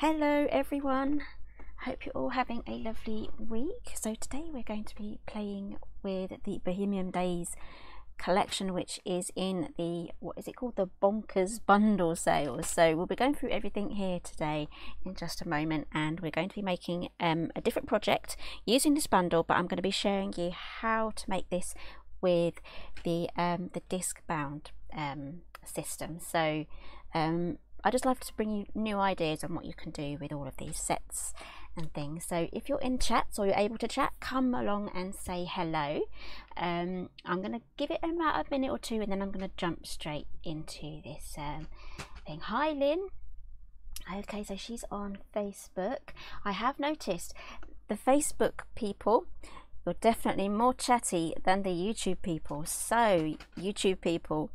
Hello everyone, hope you're all having a lovely week. So today we're going to be playing with the Bohemian Days collection which is in the, what is it called, the Bonkers Bundle sales. So we'll be going through everything here today in just a moment and we're going to be making um, a different project using this bundle but I'm going to be showing you how to make this with the, um, the disc bound um, system. So um, I just love to bring you new ideas on what you can do with all of these sets and things. So if you're in chats or you're able to chat, come along and say hello. Um, I'm going to give it about a minute or two and then I'm going to jump straight into this um, thing. Hi Lynn. Okay, so she's on Facebook. I have noticed the Facebook people you're definitely more chatty than the YouTube people. So, YouTube people,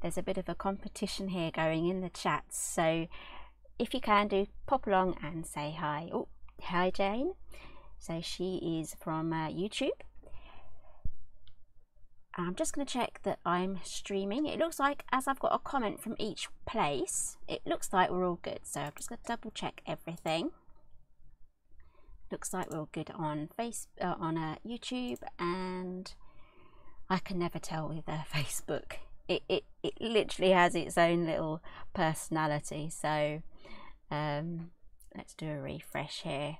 there's a bit of a competition here going in the chats. So if you can do, pop along and say hi. Oh, hi Jane. So she is from uh, YouTube. I'm just going to check that I'm streaming. It looks like as I've got a comment from each place, it looks like we're all good. So I'm just going to double check everything. Looks like we're all good on face uh, on uh, YouTube and I can never tell with uh, Facebook it, it, it literally has its own little personality. So um, let's do a refresh here.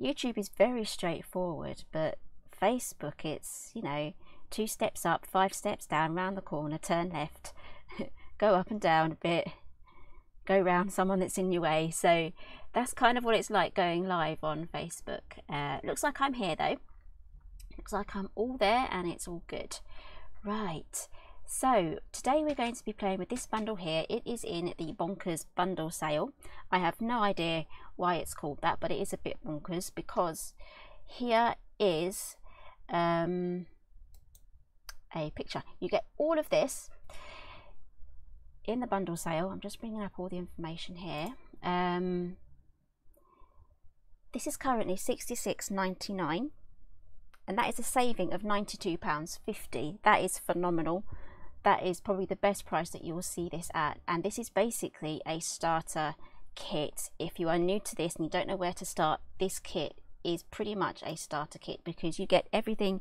YouTube is very straightforward, but Facebook, it's, you know, two steps up, five steps down, round the corner, turn left, go up and down a bit, go round someone that's in your way. So that's kind of what it's like going live on Facebook. Uh, looks like I'm here though. Looks like I'm all there and it's all good. Right. So today we're going to be playing with this bundle here. It is in the Bonkers bundle sale. I have no idea why it's called that, but it is a bit bonkers because here is um, a picture. You get all of this in the bundle sale. I'm just bringing up all the information here. Um, this is currently 66.99 and that is a saving of £92.50. That is phenomenal that is probably the best price that you will see this at. And this is basically a starter kit. If you are new to this and you don't know where to start this kit is pretty much a starter kit because you get everything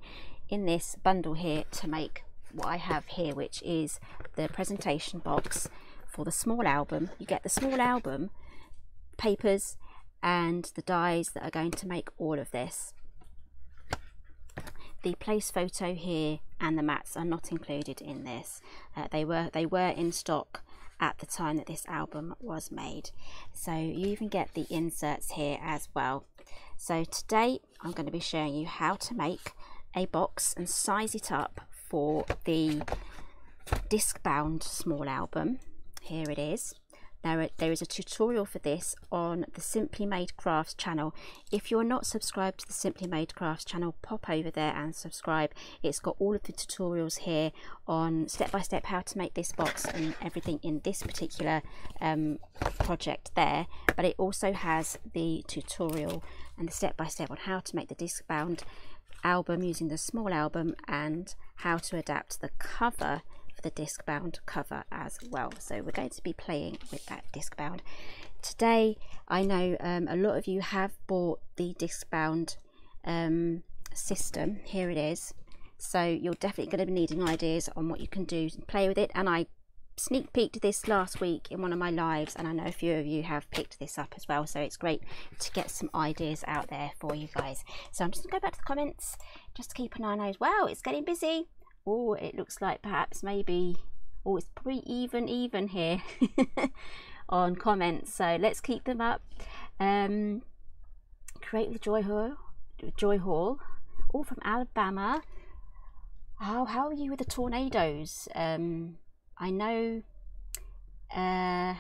in this bundle here to make what I have here which is the presentation box for the small album. You get the small album papers and the dies that are going to make all of this. The place photo here and the mats are not included in this. Uh, they were they were in stock at the time that this album was made. So you even get the inserts here as well. So today I'm going to be showing you how to make a box and size it up for the disc bound small album. Here it is. Now there is a tutorial for this on the Simply Made Crafts channel. If you're not subscribed to the Simply Made Crafts channel, pop over there and subscribe. It's got all of the tutorials here on step-by-step -step how to make this box and everything in this particular um, project there. But it also has the tutorial and the step-by-step -step on how to make the disc bound album using the small album and how to adapt the cover the disc bound cover as well. So we're going to be playing with that disc bound today I know um, a lot of you have bought the disc bound um, system. Here it is. So you're definitely going to be needing ideas on what you can do and play with it. And I sneak peeked this last week in one of my lives and I know a few of you have picked this up as well. So it's great to get some ideas out there for you guys. So I'm just gonna go back to the comments. Just to keep an eye on those. Wow it's getting busy oh it looks like perhaps maybe oh it's pretty even even here on comments so let's keep them up. Um create the joy hall joy hall all from alabama. How how are you with the tornadoes? Um i know uh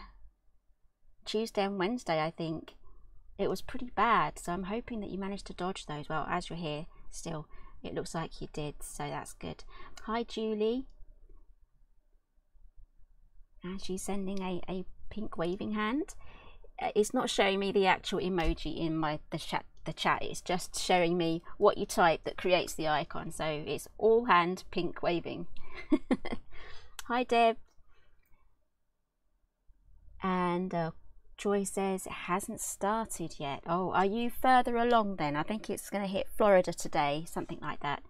tuesday and wednesday i think. It was pretty bad so i'm hoping that you managed to dodge those. Well as you're here still it looks like you did, so that's good. Hi, Julie. And she's sending a, a pink waving hand. Uh, it's not showing me the actual emoji in my the chat the chat it's just showing me what you type that creates the icon so it's all hand pink waving hi deb and uh, Joy says it hasn't started yet. Oh, are you further along then? I think it's going to hit Florida today, something like that.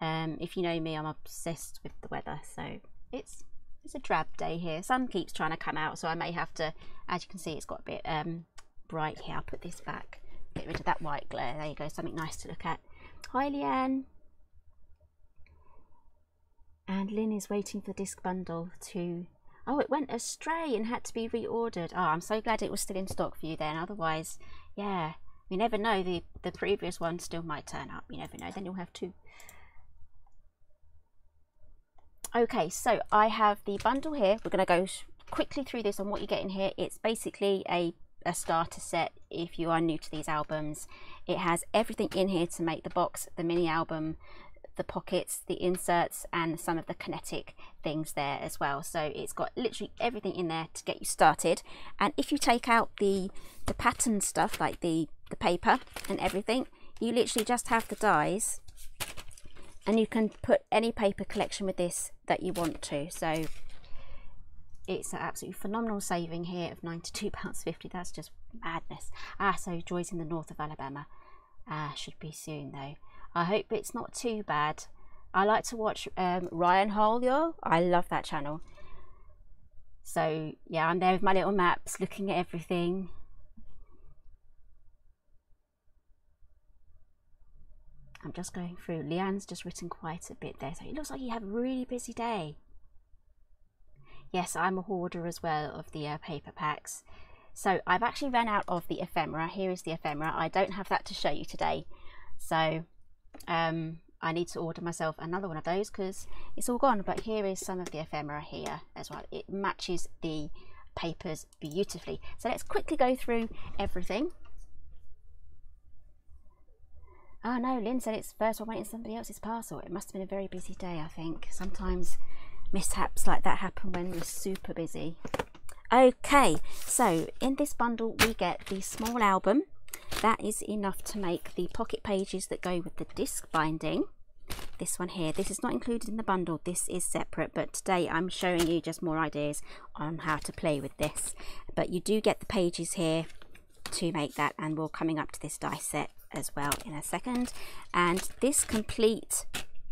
Um, if you know me, I'm obsessed with the weather, so it's it's a drab day here. Sun keeps trying to come out, so I may have to, as you can see, it's got a bit um, bright here. I'll put this back, get rid of that white glare. There you go, something nice to look at. Hi, Leanne. And Lynn is waiting for the disc bundle to... Oh, it went astray and had to be reordered. Oh, I'm so glad it was still in stock for you then. Otherwise, yeah, you never know. The, the previous one still might turn up. You never know. Then you'll have two. Okay, so I have the bundle here. We're going to go quickly through this on what you get in here. It's basically a, a starter set if you are new to these albums. It has everything in here to make the box, the mini album, the pockets, the inserts, and some of the kinetic things there as well. So it's got literally everything in there to get you started. And if you take out the, the pattern stuff, like the, the paper and everything, you literally just have the dies and you can put any paper collection with this that you want to. So it's an absolutely phenomenal saving here of £92.50 that's just madness. Ah so joy's in the north of Alabama. Ah should be soon though I hope it's not too bad I like to watch um, Ryan Hall Y'all I love that channel so yeah I'm there with my little maps looking at everything I'm just going through. Leanne's just written quite a bit there. So it looks like you have a really busy day. Yes, I'm a hoarder as well of the uh, paper packs. So I've actually run out of the ephemera. Here is the ephemera. I don't have that to show you today. So um, I need to order myself another one of those because it's all gone. But here is some of the ephemera here as well. It matches the papers beautifully. So let's quickly go through everything. Oh no, Lynn said it's first one went in somebody else's parcel. It must have been a very busy day, I think. Sometimes mishaps like that happen when we're super busy. Okay, so in this bundle we get the small album. That is enough to make the pocket pages that go with the disc binding. This one here, this is not included in the bundle, this is separate, but today I'm showing you just more ideas on how to play with this. But you do get the pages here to make that and we're coming up to this dice set as well in a second and this complete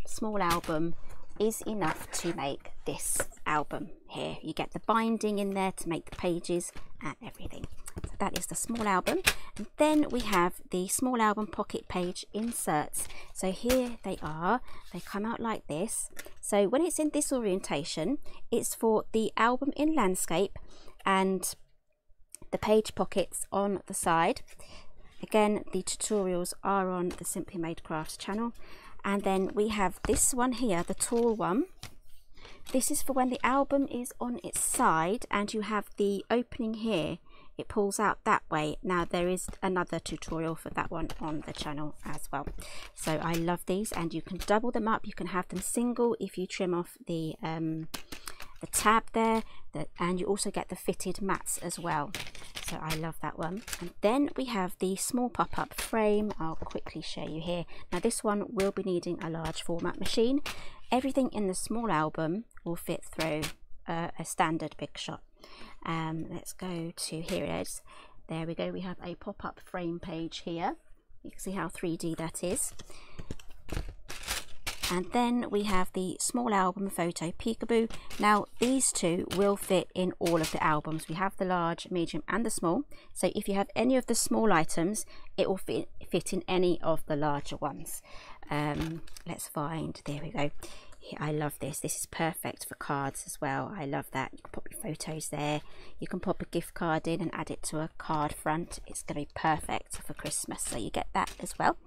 small album is enough to make this album here. You get the binding in there to make the pages and everything. So that is the small album. And then we have the small album pocket page inserts. So here they are. They come out like this. So when it's in this orientation it's for the album in landscape and the page pockets on the side. Again, the tutorials are on the Simply Made Crafts channel. And then we have this one here, the tall one. This is for when the album is on its side and you have the opening here. It pulls out that way. Now there is another tutorial for that one on the channel as well. So I love these and you can double them up. You can have them single if you trim off the um, the tab there the, and you also get the fitted mats as well. So I love that one. And then we have the small pop-up frame. I'll quickly show you here. Now this one will be needing a large format machine. Everything in the small album will fit through uh, a standard big shot. Um, let's go to here it is. There we go. We have a pop-up frame page here. You can see how 3d that is and then we have the small album photo peekaboo. Now these two will fit in all of the albums. We have the large medium and the small. So if you have any of the small items it will fit, fit in any of the larger ones. Um, let's find there we go I love this. This is perfect for cards as well. I love that. You can pop your photos there. You can pop a gift card in and add it to a card front. It's going to be perfect for Christmas. So you get that as well.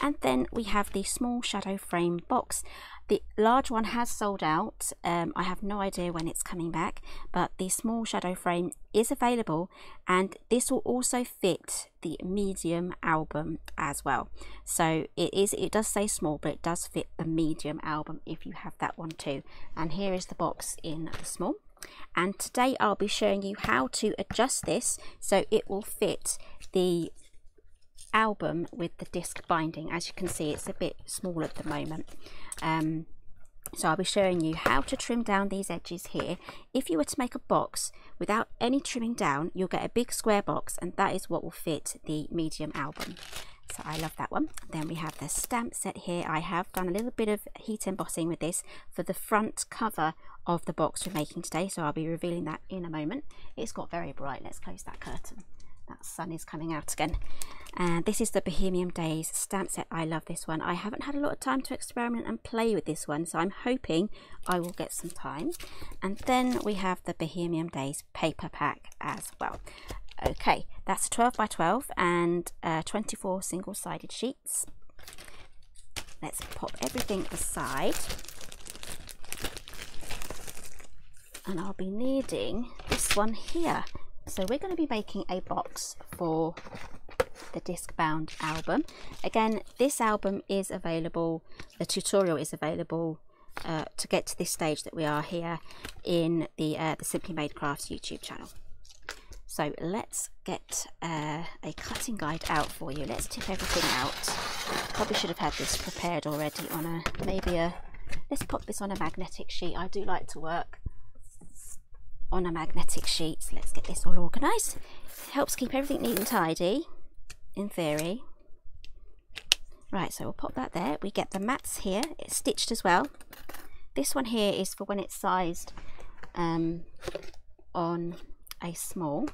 And then we have the small shadow frame box. The large one has sold out. Um, I have no idea when it's coming back, but the small shadow frame is available and this will also fit the medium album as well. So it is it does say small, but it does fit the medium album if you have that one too. And here is the box in the small and today I'll be showing you how to adjust this so it will fit the album with the disc binding as you can see it's a bit small at the moment um, So I'll be showing you how to trim down these edges here. If you were to make a box without any trimming down, you'll get a big square box and that is what will fit the medium album. So I love that one. Then we have the stamp set here. I have done a little bit of heat embossing with this for the front cover of the box we're making today. So I'll be revealing that in a moment. It's got very bright. Let's close that curtain that sun is coming out again. And this is the Bohemian Days stamp set. I love this one. I haven't had a lot of time to experiment and play with this one so I'm hoping I will get some time. And then we have the Bohemian Days paper pack as well. Okay that's 12 by 12 and uh, 24 single-sided sheets. Let's pop everything aside. And I'll be needing this one here so we're going to be making a box for the disc bound album. Again, this album is available, the tutorial is available uh, to get to this stage that we are here in the, uh, the Simply Made Crafts YouTube channel. So let's get uh, a cutting guide out for you. Let's tip everything out. Probably should have had this prepared already on a, maybe a, let's pop this on a magnetic sheet. I do like to work on a magnetic sheet. So let's get this all organised. Helps keep everything neat and tidy, in theory. Right, so we'll pop that there. We get the mats here. It's stitched as well. This one here is for when it's sized um, on a small.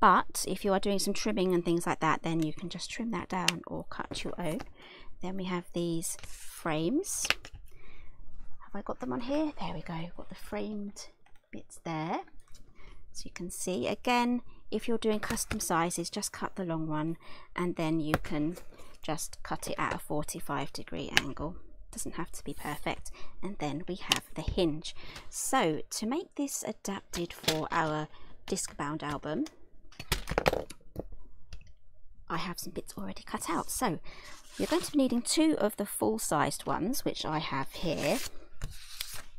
But if you are doing some trimming and things like that, then you can just trim that down or cut your own. Then we have these frames. Have I got them on here? There we go. Got the framed bits there. So you can see again if you're doing custom sizes just cut the long one and then you can just cut it at a 45 degree angle. Doesn't have to be perfect. And then we have the hinge. So to make this adapted for our disc bound album I have some bits already cut out. So you're going to be needing two of the full sized ones which I have here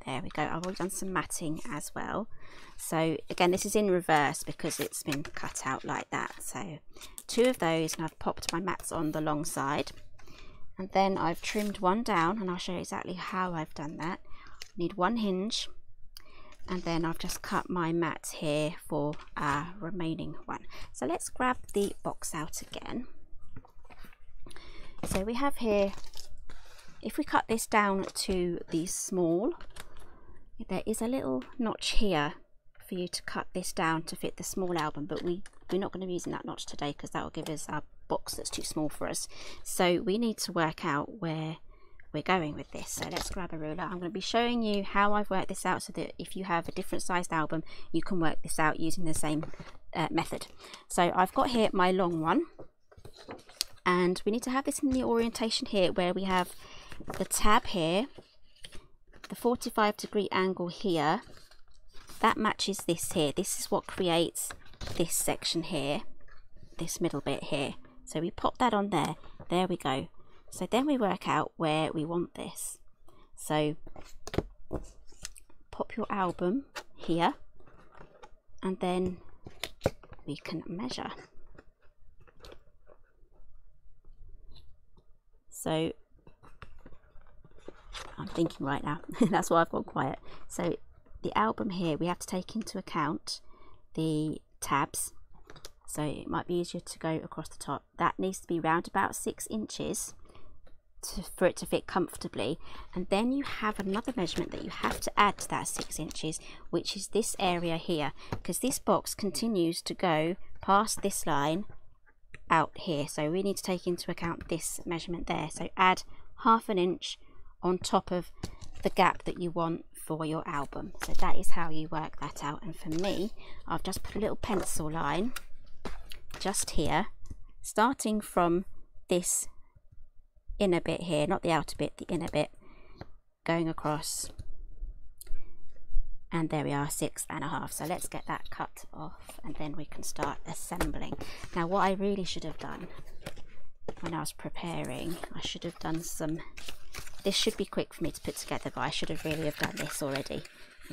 there we go. I've already done some matting as well. So again this is in reverse because it's been cut out like that. So two of those and I've popped my mats on the long side. And then I've trimmed one down and I'll show you exactly how I've done that. I need one hinge. And then I've just cut my mat here for our remaining one. So let's grab the box out again. So we have here if we cut this down to the small there is a little notch here for you to cut this down to fit the small album but we we're not going to be using that notch today because that will give us a box that's too small for us. So we need to work out where we're going with this. So let's grab a ruler. I'm going to be showing you how I've worked this out so that if you have a different sized album you can work this out using the same uh, method. So I've got here my long one and we need to have this in the orientation here where we have the tab here the 45 degree angle here. That matches this here. This is what creates this section here this middle bit here. So we pop that on there. There we go. So then we work out where we want this. So pop your album here and then we can measure. So I'm thinking right now. That's why I've gone quiet. So the album here, we have to take into account the tabs. So it might be easier to go across the top. That needs to be round about six inches to, for it to fit comfortably. And then you have another measurement that you have to add to that six inches, which is this area here, because this box continues to go past this line out here. So we need to take into account this measurement there. So add half an inch on top of the gap that you want for your album. So that is how you work that out. And for me I've just put a little pencil line just here starting from this inner bit here not the outer bit the inner bit going across. And there we are six and a half. So let's get that cut off and then we can start assembling. Now what I really should have done when I was preparing I should have done some this should be quick for me to put together, but I should have really have done this already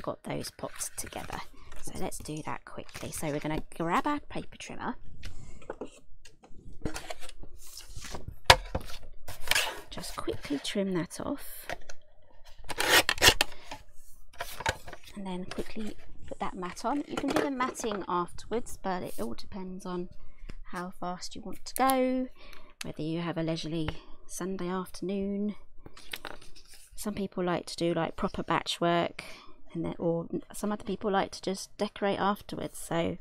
got those popped together. So let's do that quickly. So we're going to grab our paper trimmer. Just quickly trim that off. and then quickly put that mat on. You can do the matting afterwards, but it all depends on how fast you want to go, whether you have a leisurely Sunday afternoon. Some people like to do like proper batch work, and then, or some other people like to just decorate afterwards. So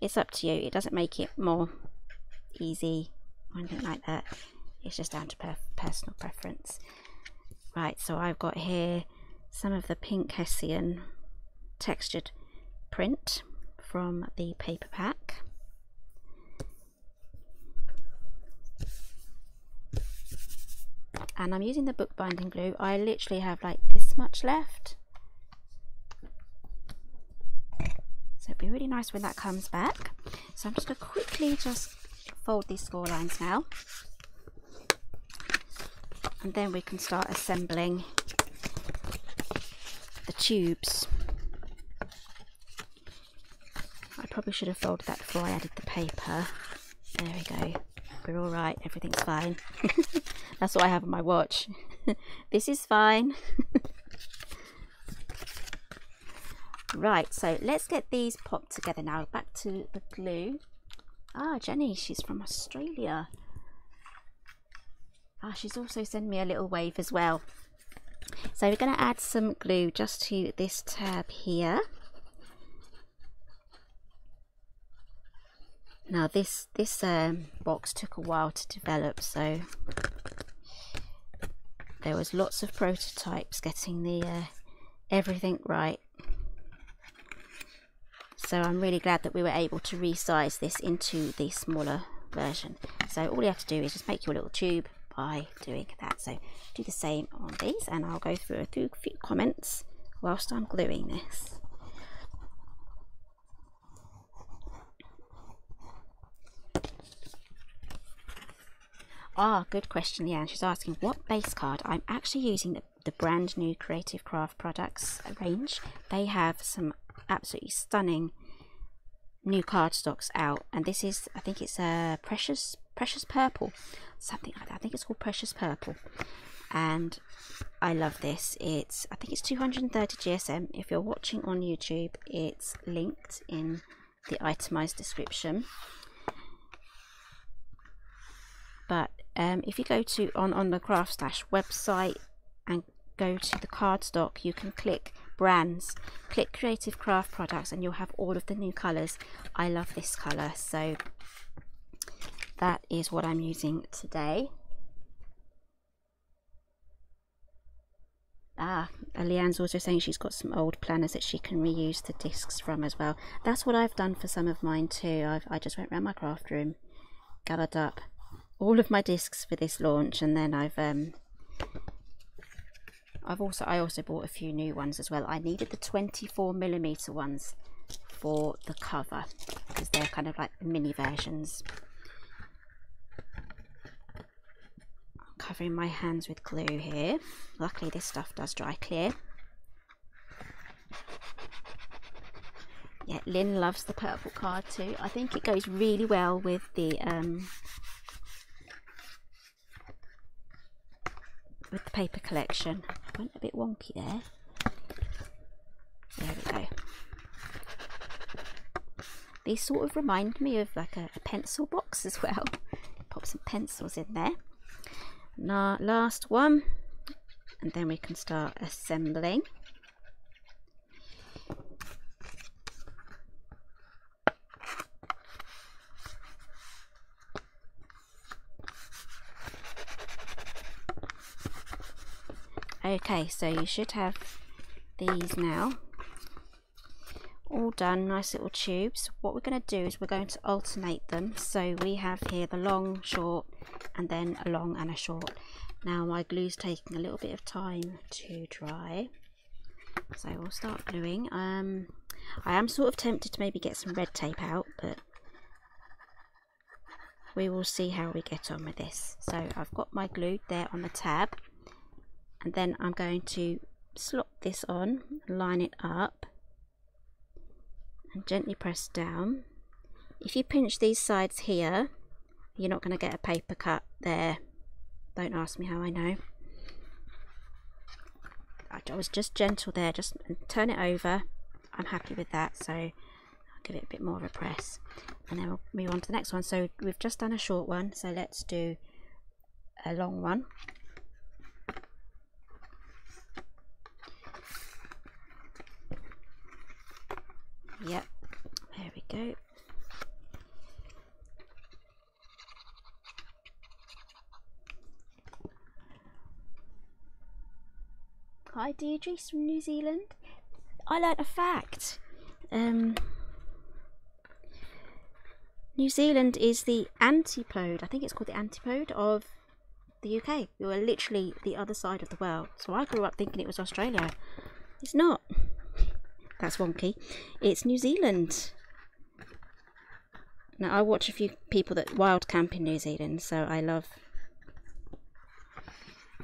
it's up to you. It doesn't make it more easy or anything like that. It's just down to per personal preference. Right, so I've got here some of the pink Hessian textured print from the paper pack. And I'm using the bookbinding glue. I literally have like this much left. So it'd be really nice when that comes back. So I'm just going to quickly just fold these score lines now. And then we can start assembling the tubes. I probably should have folded that before I added the paper. There we go. We're all right. Everything's fine. That's what I have on my watch. this is fine. right, so let's get these popped together now. Back to the glue. Ah, Jenny, she's from Australia. Ah, she's also sent me a little wave as well. So we're going to add some glue just to this tab here. Now this this um, box took a while to develop, so there was lots of prototypes getting the uh, everything right. So I'm really glad that we were able to resize this into the smaller version. So all you have to do is just make your little tube by doing that. So do the same on these and I'll go through a few comments whilst I'm gluing this. Ah, good question, Leanne. She's asking what base card. I'm actually using the, the brand new Creative Craft products range. They have some absolutely stunning new cardstocks out, and this is, I think it's a precious, precious purple, something like that. I think it's called precious purple, and I love this. It's, I think it's 230 GSM. If you're watching on YouTube, it's linked in the itemized description. But um, if you go to on, on the Craft Stash website and go to the cardstock, you can click brands, click Creative Craft products, and you'll have all of the new colours. I love this colour, so that is what I'm using today. Ah, Leanne's also saying she's got some old planners that she can reuse the discs from as well. That's what I've done for some of mine too. I've, I just went around my craft room, gathered up all of my discs for this launch and then I've um I've also I also bought a few new ones as well. I needed the 24 millimeter ones for the cover because they're kind of like mini versions. I'm covering my hands with glue here. Luckily this stuff does dry clear. Yeah Lynn loves the purple card too. I think it goes really well with the um, with the paper collection. Went a bit wonky there. There we go. These sort of remind me of like a, a pencil box as well. Pop some pencils in there. Now, last one, and then we can start assembling. Okay, so you should have these now all done, nice little tubes. What we're going to do is we're going to alternate them. So we have here the long, short, and then a long and a short. Now my glue's taking a little bit of time to dry. So we'll start gluing. Um, I am sort of tempted to maybe get some red tape out, but we will see how we get on with this. So I've got my glue there on the tab and then I'm going to slot this on line it up and gently press down. If you pinch these sides here you're not going to get a paper cut there. Don't ask me how I know. I was just gentle there just turn it over. I'm happy with that so I'll give it a bit more of a press. And then we'll move on to the next one. So we've just done a short one so let's do a long one yep there we go Hi Deirdre from New Zealand. I learnt a fact. Um, New Zealand is the antipode, I think it's called the antipode of the UK. We were literally the other side of the world. So I grew up thinking it was Australia. It's not. That's wonky. It's New Zealand. Now I watch a few people that wild camp in New Zealand, so I love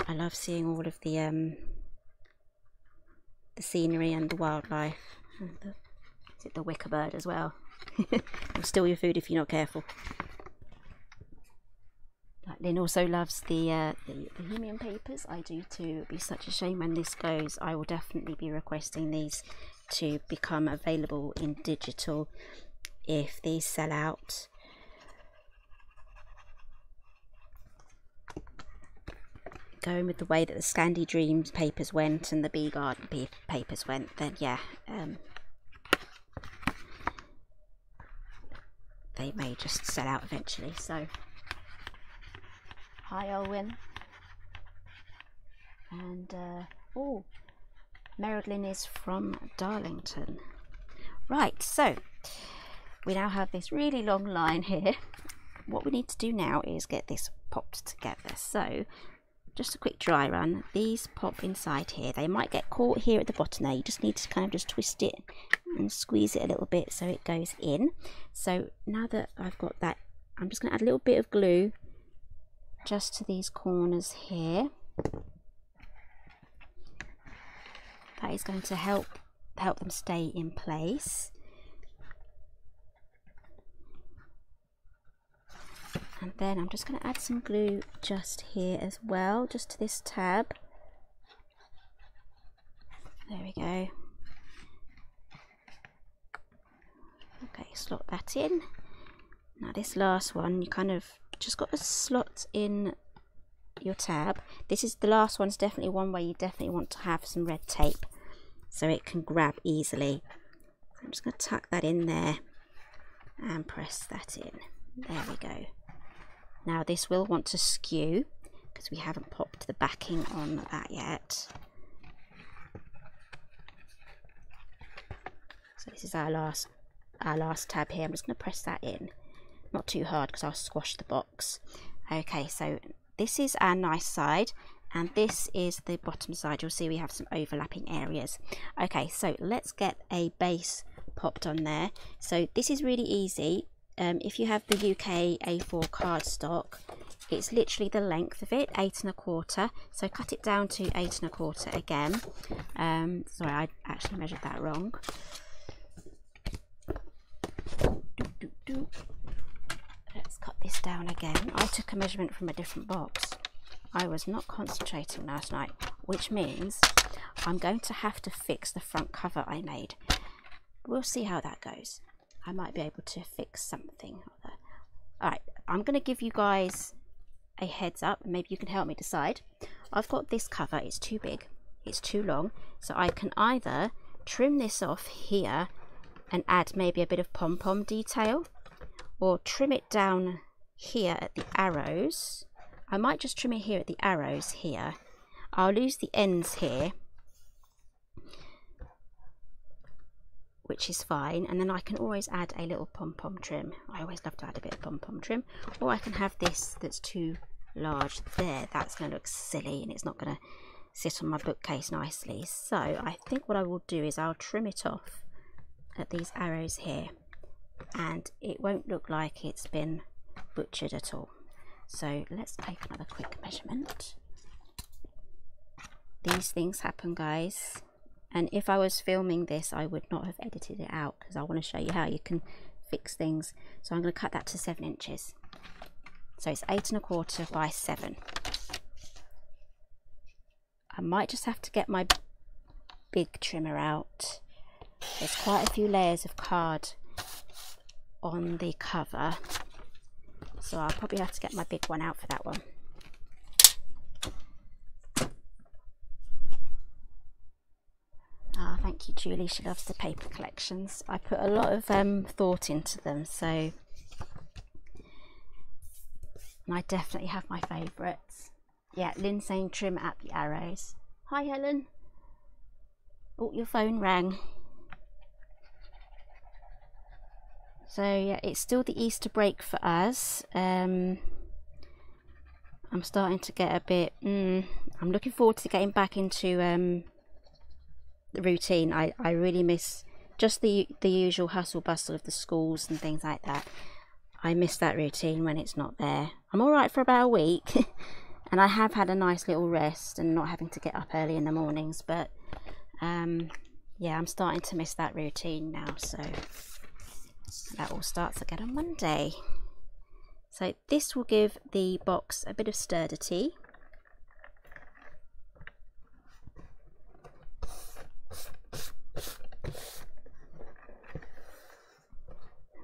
I love seeing all of the um the scenery and the wildlife. And the, is it the weka bird as well? It'll steal your food if you're not careful. Lynn also loves the, uh, the Bohemian papers. I do too. It'd be such a shame when this goes. I will definitely be requesting these to become available in digital if these sell out. going with the way that the Scandi Dreams papers went and the Bee Garden papers went, then yeah, um, they may just sell out eventually. So, hi Owen, and uh, oh, Marilyn is from Darlington. Right, so we now have this really long line here. What we need to do now is get this popped together. So just a quick dry run these pop inside here they might get caught here at the bottom there you just need to kind of just twist it and squeeze it a little bit so it goes in so now that I've got that I'm just going to add a little bit of glue just to these corners here that is going to help help them stay in place. And then I'm just going to add some glue just here as well just to this tab. There we go. Okay slot that in. Now this last one you kind of just got to slot in your tab. This is the last one's definitely one where you definitely want to have some red tape so it can grab easily I'm just going to tuck that in there and press that in there we go now this will want to skew because we haven't popped the backing on that yet. So this is our last our last tab here. I'm just going to press that in. Not too hard because I'll squash the box. Okay, so this is our nice side and this is the bottom side. You'll see we have some overlapping areas. Okay, so let's get a base popped on there. So this is really easy. Um, if you have the UK A4 cardstock it's literally the length of it eight and a quarter. So cut it down to eight and a quarter again. Um, sorry I actually measured that wrong. Let's cut this down again. I took a measurement from a different box I was not concentrating last night which means I'm going to have to fix the front cover I made we'll see how that goes I might be able to fix something. Alright, I'm going to give you guys a heads up. Maybe you can help me decide. I've got this cover. It's too big. It's too long. So I can either trim this off here and add maybe a bit of pom-pom detail or trim it down here at the arrows. I might just trim it here at the arrows here. I'll lose the ends here which is fine. And then I can always add a little pom-pom trim. I always love to add a bit of pom-pom trim. Or I can have this that's too large there. That's going to look silly and it's not going to sit on my bookcase nicely. So I think what I will do is I'll trim it off at these arrows here. And it won't look like it's been butchered at all so let's take another quick measurement. These things happen guys. And if I was filming this I would not have edited it out because I want to show you how you can fix things. So I'm going to cut that to seven inches. So it's eight and a quarter by seven. I might just have to get my big trimmer out. There's quite a few layers of card on the cover so I'll probably have to get my big one out for that one Ah, thank you, Julie. She loves the paper collections. I put a lot of um, thought into them, so and I definitely have my favourites. Yeah, Lynn saying trim at the arrows. Hi, Helen. Oh, your phone rang. So yeah, it's still the Easter break for us. Um, I'm starting to get a bit. Mm, I'm looking forward to getting back into um, the routine. I I really miss just the the usual hustle bustle of the schools and things like that. I miss that routine when it's not there. I'm all right for about a week, and I have had a nice little rest and not having to get up early in the mornings. But um, yeah, I'm starting to miss that routine now. So that all starts again on Monday. So this will give the box a bit of sturdity.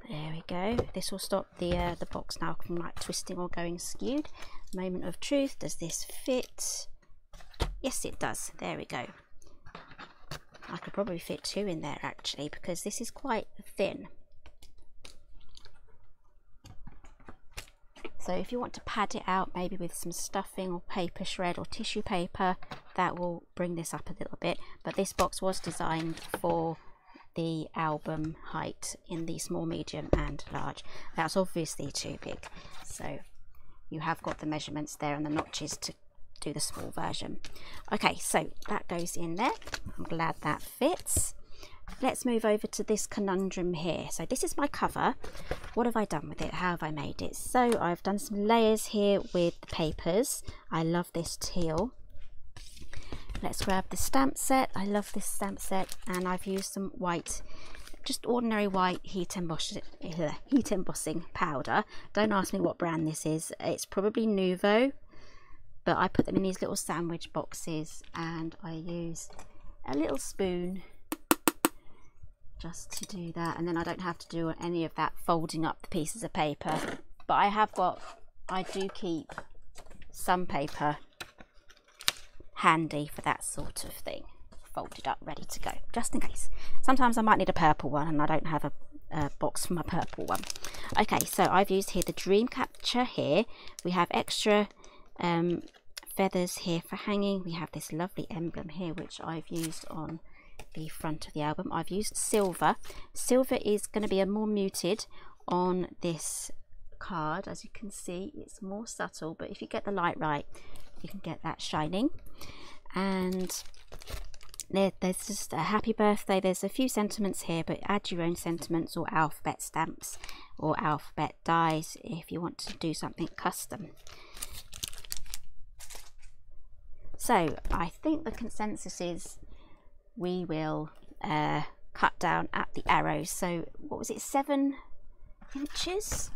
There we go. This will stop the uh, the box now from like twisting or going skewed. Moment of truth. Does this fit? Yes, it does. There we go. I could probably fit two in there actually because this is quite thin. So if you want to pad it out maybe with some stuffing or paper shred or tissue paper, that will bring this up a little bit. But this box was designed for the album height in the small, medium and large. That's obviously too big. So you have got the measurements there and the notches to do the small version. Okay, so that goes in there. I'm glad that fits let's move over to this conundrum here. So this is my cover. What have I done with it? How have I made it? So I've done some layers here with the papers. I love this teal. Let's grab the stamp set. I love this stamp set and I've used some white just ordinary white heat embossing, heat embossing powder. Don't ask me what brand this is. It's probably Nuvo but I put them in these little sandwich boxes and I use a little spoon just to do that and then I don't have to do any of that folding up the pieces of paper. But I have got I do keep some paper handy for that sort of thing folded up ready to go just in case. Sometimes I might need a purple one and I don't have a, a box for my purple one. Okay so I've used here the dream capture here. We have extra um, feathers here for hanging. We have this lovely emblem here which I've used on the front of the album. I've used silver. Silver is going to be a more muted on this card. As you can see, it's more subtle, but if you get the light right, you can get that shining. And there, there's just a happy birthday. There's a few sentiments here, but add your own sentiments or alphabet stamps or alphabet dies if you want to do something custom. So I think the consensus is we will uh, cut down at the arrows. So what was it, seven inches?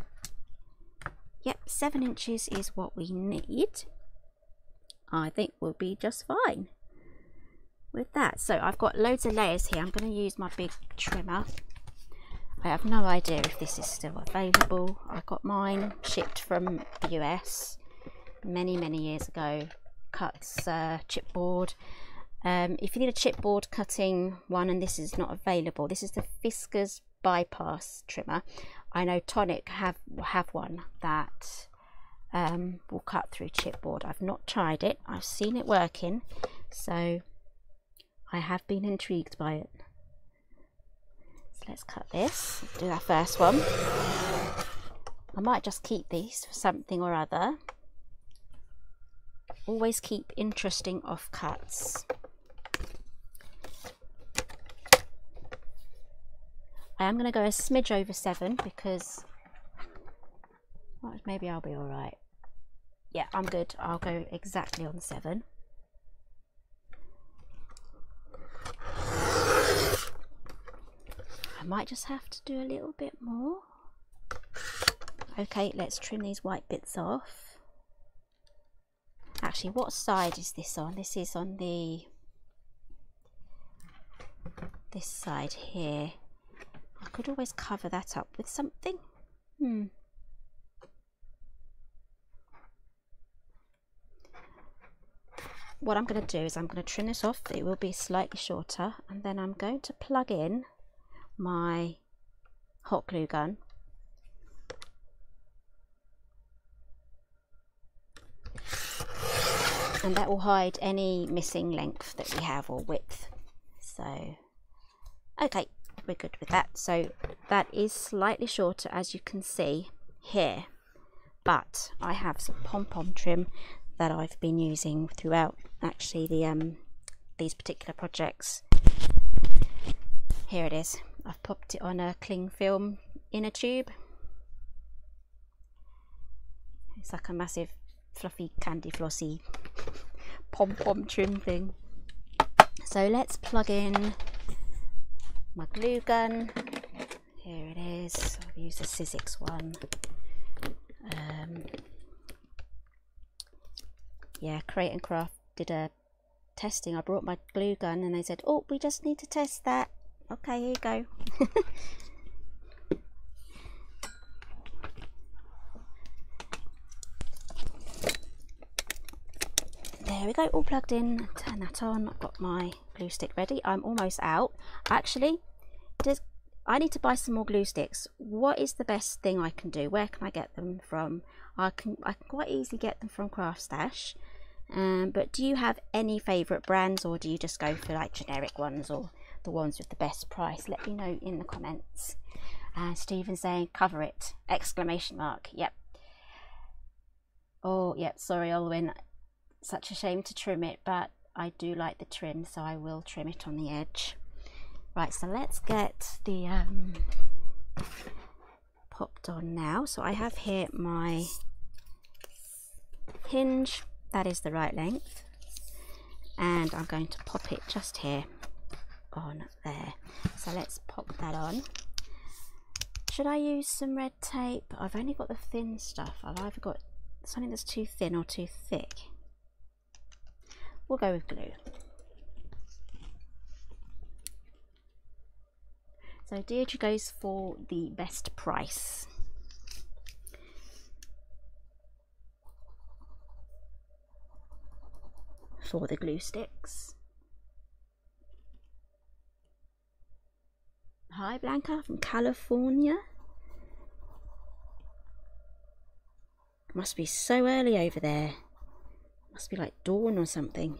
Yep, seven inches is what we need. I think we'll be just fine with that. So I've got loads of layers here. I'm going to use my big trimmer. I have no idea if this is still available. I got mine shipped from the US many, many years ago. Cuts uh, chipboard um, if you need a chipboard cutting one and this is not available, this is the Fiskars bypass trimmer. I know Tonic have have one that um, will cut through chipboard. I've not tried it. I've seen it working, so I have been intrigued by it. So let's cut this. Do that first one. I might just keep these for something or other. Always keep interesting offcuts. I am going to go a smidge over 7 because well, maybe I'll be alright. Yeah, I'm good. I'll go exactly on 7. I might just have to do a little bit more. Okay, let's trim these white bits off. Actually, what side is this on? This is on the this side here. I could always cover that up with something. Hmm. What I'm going to do is I'm going to trim this off. It will be slightly shorter. And then I'm going to plug in my hot glue gun and that will hide any missing length that we have or width so okay we're good with that. So that is slightly shorter as you can see here. But I have some pom-pom trim that I've been using throughout actually the um these particular projects. Here it is. I've popped it on a cling film inner tube. It's like a massive fluffy candy flossy pom-pom trim thing. So let's plug in my glue gun. Here it is. I've used the Sizzix one. Um, yeah, Create and Craft did a testing. I brought my glue gun and they said, oh, we just need to test that. Okay, here you go. there we go all plugged in. Turn that on. I've got my glue stick ready. I'm almost out. Actually does i need to buy some more glue sticks. What is the best thing i can do? Where can i get them from? I can i can quite easily get them from craft stash. Um, but do you have any favorite brands or do you just go for like generic ones or the ones with the best price? Let me know in the comments. Uh, Stephen saying cover it! Exclamation mark. Yep. Oh yep sorry Olwyn such a shame to trim it but I do like the trim so I will trim it on the edge. Right so let's get the um, popped on now. So I have here my hinge. That is the right length. And I'm going to pop it just here on there. So let's pop that on. Should I use some red tape? I've only got the thin stuff. I've either got something that's too thin or too thick We'll go with glue. So Deirdre goes for the best price. For the glue sticks. Hi Blanca from California. Must be so early over there. Must be like dawn or something.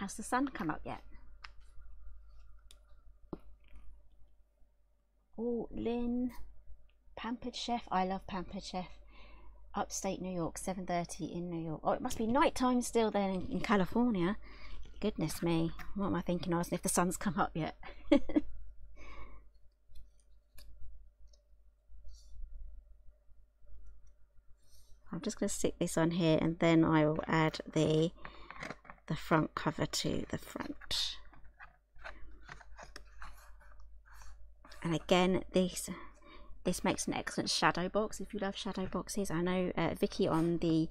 Has the sun come up yet? Oh, Lynn, Pampered Chef. I love Pampered Chef. Upstate New York, 7.30 in New York. Oh, it must be night time still then in, in California. Goodness me. What am I thinking? I was if the sun's come up yet. I'm just going to stick this on here and then I will add the the front cover to the front. And again this this makes an excellent shadow box. If you love shadow boxes I know uh, Vicky on the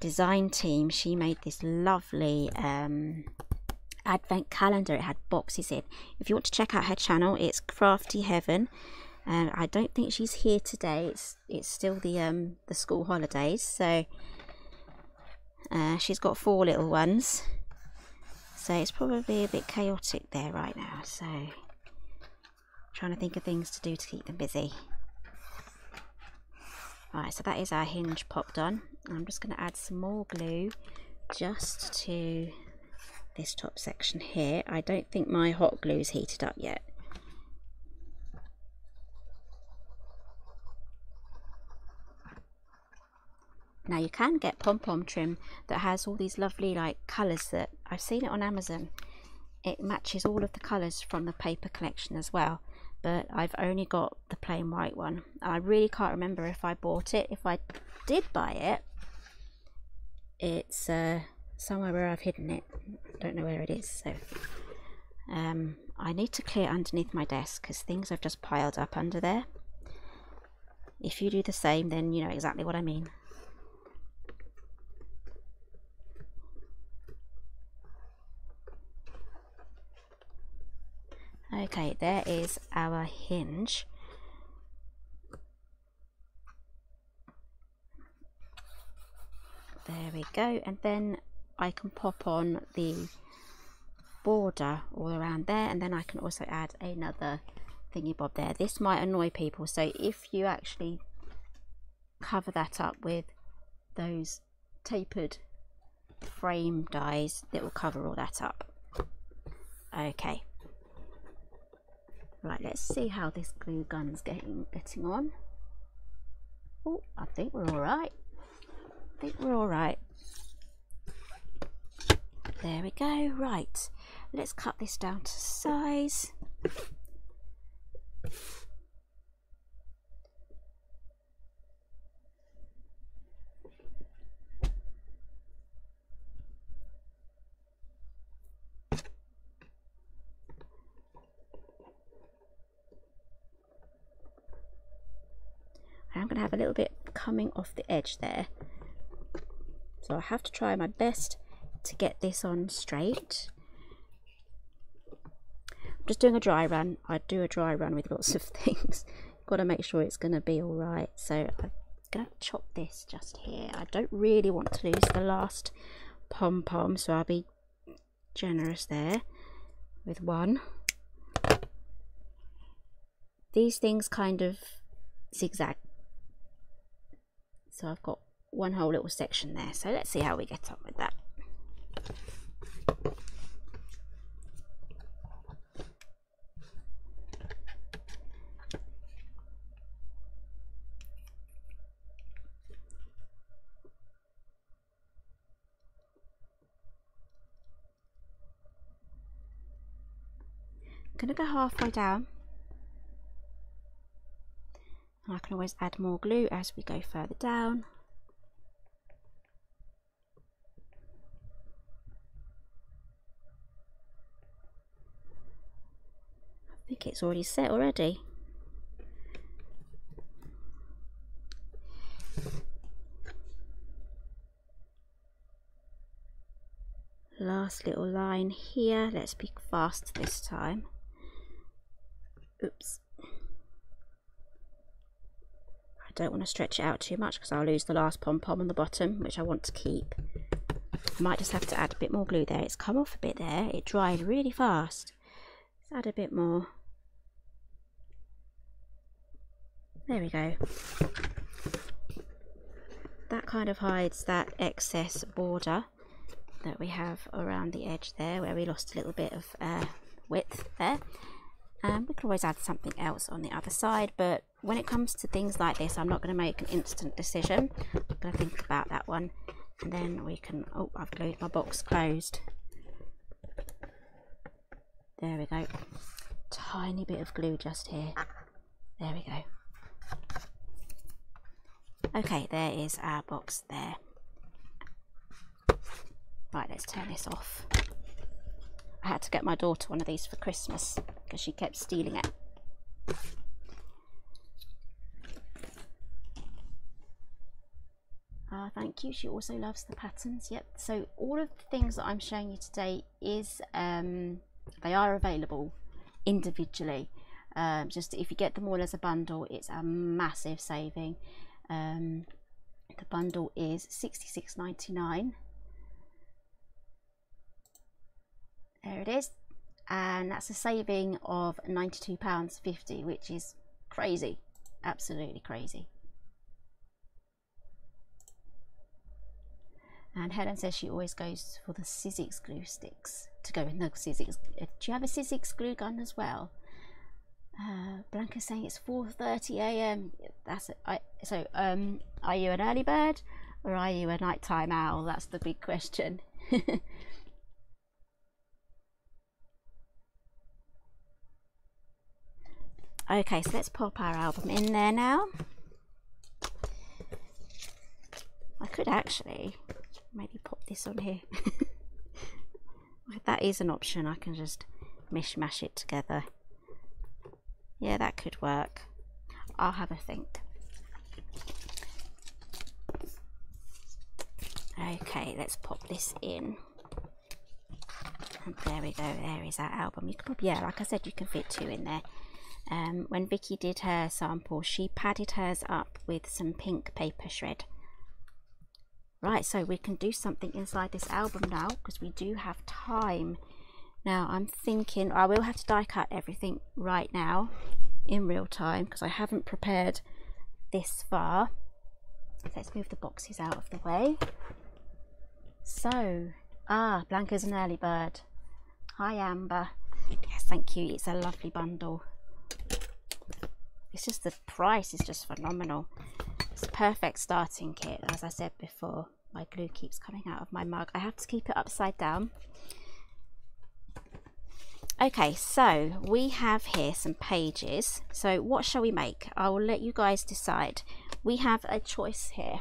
design team she made this lovely um, advent calendar. It had boxes in. If you want to check out her channel it's crafty heaven and I don't think she's here today. It's it's still the um the school holidays so uh, she's got four little ones. So it's probably a bit chaotic there right now so trying to think of things to do to keep them busy. Right so that is our hinge popped on. I'm just going to add some more glue just to this top section here. I don't think my hot glue is heated up yet Now you can get pom-pom trim that has all these lovely like colours that I've seen it on Amazon. It matches all of the colours from the paper collection as well. But I've only got the plain white one. I really can't remember if I bought it. If I did buy it, it's uh, somewhere where I've hidden it. Don't know where it is. So um, I need to clear underneath my desk because things have just piled up under there. If you do the same, then you know exactly what I mean. Okay, there is our hinge. There we go. And then I can pop on the border all around there and then I can also add another thingy bob there. This might annoy people so if you actually cover that up with those tapered frame dies that will cover all that up. Okay. Right, let's see how this glue gun's getting getting on. Oh, I think we're alright. I think we're alright. There we go. Right, let's cut this down to size. Have a little bit coming off the edge there. So I have to try my best to get this on straight. I'm just doing a dry run. I do a dry run with lots of things. Got to make sure it's going to be alright. So I'm going to chop this just here. I don't really want to lose the last pom-pom, so I'll be generous there with one. These things kind of zigzag so I've got one whole little section there. So let's see how we get on with that. I'm going to go halfway down I can always add more glue as we go further down. I think it's already set already. Last little line here, let's be fast this time. Oops. I don't want to stretch it out too much because I'll lose the last pom-pom on the bottom, which I want to keep. I might just have to add a bit more glue there. It's come off a bit there. It dried really fast. Let's add a bit more. There we go. That kind of hides that excess border that we have around the edge there where we lost a little bit of uh, width there. Um, we could always add something else on the other side, but when it comes to things like this, I'm not going to make an instant decision. I'm going to think about that one. And then we can, oh, I've glued my box closed. There we go. Tiny bit of glue just here. There we go. Okay, there is our box there. Right, let's turn this off. I had to get my daughter one of these for Christmas because she kept stealing it. Uh, thank you. She also loves the patterns. Yep. So all of the things that I'm showing you today is um, they are available individually. Um, just if you get them all as a bundle, it's a massive saving. Um, the bundle is 66.99. There it is, and that's a saving of £92.50, which is crazy, absolutely crazy. And Helen says she always goes for the Sizzix glue sticks to go in the Sizzix. Uh, do you have a Sizzix glue gun as well? Uh, Blanca's saying it's 4:30 a.m. That's it. I, so. Um, are you an early bird or are you a nighttime owl? That's the big question. okay, so let's pop our album in there now. I could actually maybe pop this on here. That is an option I can just mishmash it together. Yeah that could work. I'll have a think. Okay let's pop this in. And there we go there is our album. You could probably yeah like I said you can fit two in there um, when Vicky did her sample she padded hers up with some pink paper shred. Right so we can do something inside this album now because we do have time. Now I'm thinking I will have to die cut everything right now in real time because I haven't prepared this far. Let's move the boxes out of the way. So ah Blanca's an early bird. Hi Amber. Yes thank you. It's a lovely bundle it's just the price is just phenomenal. It's a perfect starting kit as I said before. My glue keeps coming out of my mug. I have to keep it upside down. Okay so we have here some pages. So what shall we make? I will let you guys decide. We have a choice here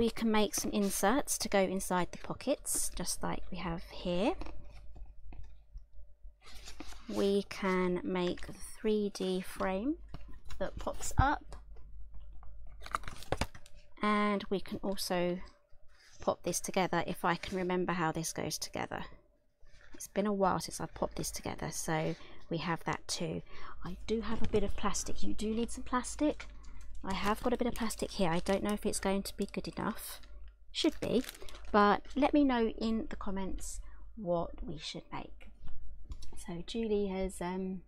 we can make some inserts to go inside the pockets just like we have here. We can make a 3d frame that pops up. And we can also pop this together if I can remember how this goes together. It's been a while since I've popped this together so we have that too. I do have a bit of plastic. You do need some plastic I have got a bit of plastic here. I don't know if it's going to be good enough. Should be. But let me know in the comments what we should make. So Julie has um,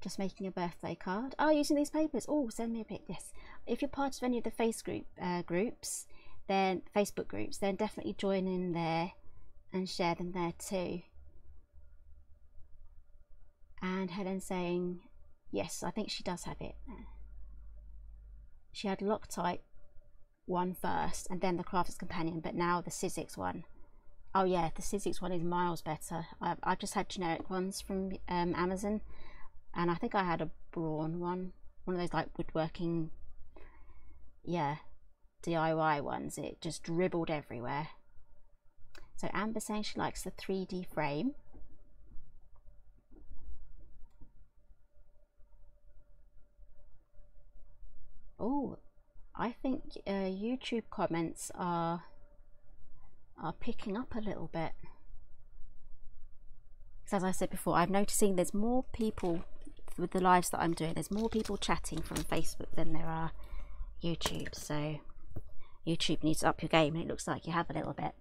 just making a birthday card. Oh, using these papers. Oh, send me a pic. Yes. If you're part of any of the face group uh, groups, then Facebook groups, then definitely join in there and share them there too. And Helen saying, yes, I think she does have it she had Loctite one first and then the Crafter's Companion, but now the Sizzix one. Oh yeah, the Sizzix one is miles better. I've, I've just had generic ones from um, Amazon and I think I had a Braun one, one of those like woodworking, yeah, DIY ones. It just dribbled everywhere. So Amber saying she likes the 3D frame. Oh, I think uh, YouTube comments are are picking up a little bit. Because as I said before, I'm noticing there's more people with the lives that I'm doing. There's more people chatting from Facebook than there are YouTube. So YouTube needs to up your game, and it looks like you have a little bit.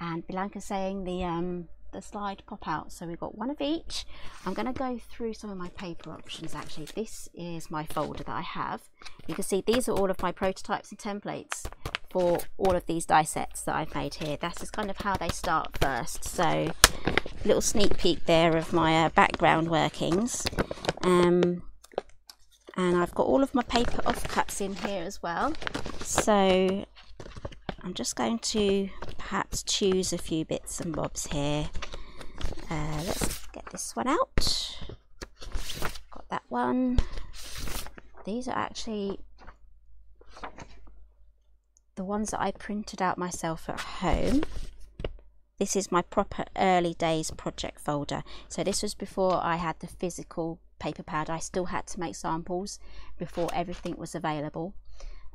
And Bianca saying the um, the slide pop out. So we've got one of each. I'm going to go through some of my paper options actually. This is my folder that I have. You can see these are all of my prototypes and templates for all of these die sets that I've made here. That is kind of how they start first. So little sneak peek there of my uh, background workings. Um, and I've got all of my paper offcuts in here as well. So I'm just going to perhaps choose a few bits and bobs here. Uh, let's get this one out. Got that one. These are actually the ones that I printed out myself at home. This is my proper early days project folder. So this was before I had the physical paper pad. I still had to make samples before everything was available.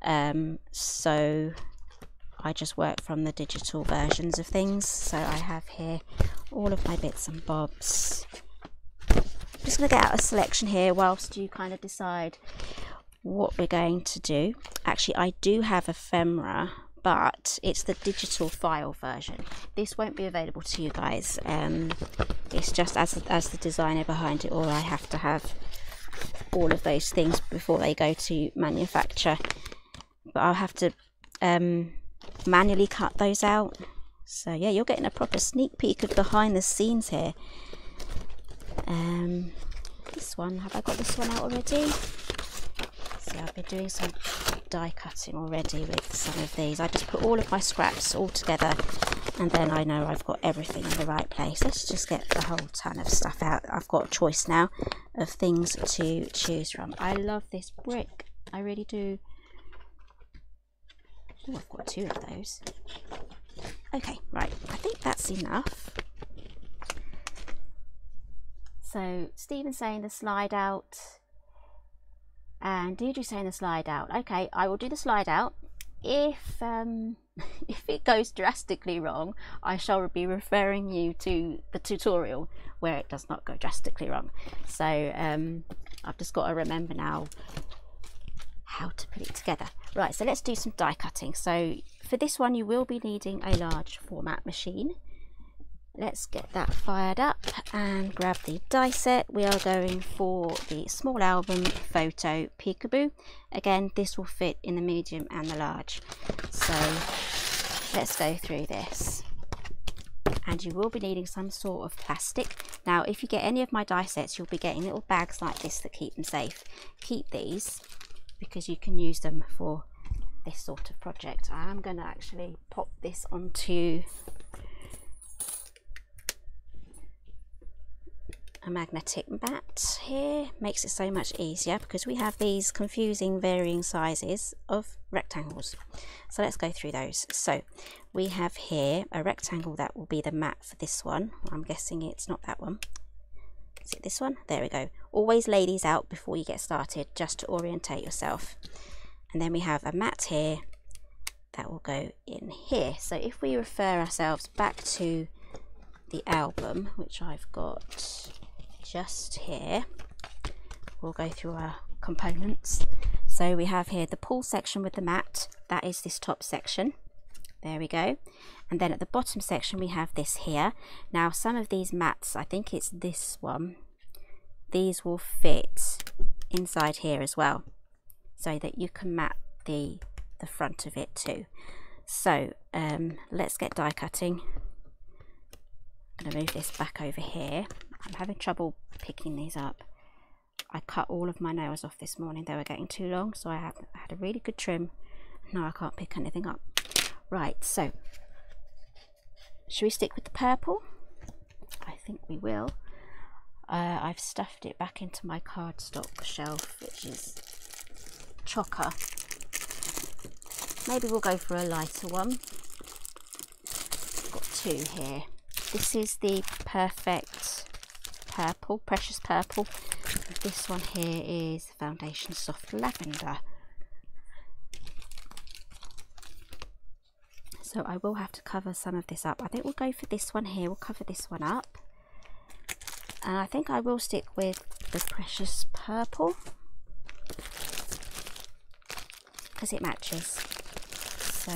Um, so I just work from the digital versions of things. So I have here all of my bits and bobs. I'm just going to get out a selection here whilst you kind of decide what we're going to do. Actually, I do have ephemera, but it's the digital file version. This won't be available to you guys. Um, it's just as, as the designer behind it all, I have to have all of those things before they go to manufacture. But I'll have to um, manually cut those out. So yeah, you're getting a proper sneak peek of behind the scenes here. Um, this one, have I got this one out already? See, I've been doing some die cutting already with some of these. I just put all of my scraps all together and then I know I've got everything in the right place. Let's just get the whole ton of stuff out. I've got a choice now of things to choose from. I love this brick. I really do. Oh, I've got two of those. Okay, right. I think that's enough. So Stephen's saying the slide out and Deirdre saying the slide out. Okay, I will do the slide out if um, if it goes drastically wrong, I shall be referring you to the tutorial where it does not go drastically wrong. So um, I've just got to remember now how to put it together. Right, so let's do some die cutting. So for this one, you will be needing a large format machine. Let's get that fired up and grab the die set. We are going for the small album photo peekaboo. Again, this will fit in the medium and the large. So let's go through this. And you will be needing some sort of plastic. Now, if you get any of my die sets, you'll be getting little bags like this that keep them safe. Keep these because you can use them for this sort of project. I am going to actually pop this onto a magnetic mat here. Makes it so much easier because we have these confusing varying sizes of rectangles. So let's go through those. So we have here a rectangle that will be the mat for this one. I'm guessing it's not that one. Is it this one? There we go always lay these out before you get started just to orientate yourself. And then we have a mat here that will go in here. So if we refer ourselves back to the album which I've got just here we'll go through our components. So we have here the pull section with the mat. That is this top section. There we go. And then at the bottom section we have this here. Now some of these mats I think it's this one these will fit inside here as well so that you can map the the front of it too so um, let's get die cutting I'm going to move this back over here I'm having trouble picking these up. I cut all of my nails off this morning. They were getting too long, so I had, I had a really good trim. Now I can't pick anything up. Right, so should we stick with the purple? I think we will. Uh, I've stuffed it back into my cardstock shelf, which is chocker. Maybe we'll go for a lighter one. Got two here. This is the perfect purple, precious purple. This one here is Foundation Soft Lavender. So I will have to cover some of this up. I think we'll go for this one here. We'll cover this one up. And I think I will stick with the Precious Purple. Because it matches. So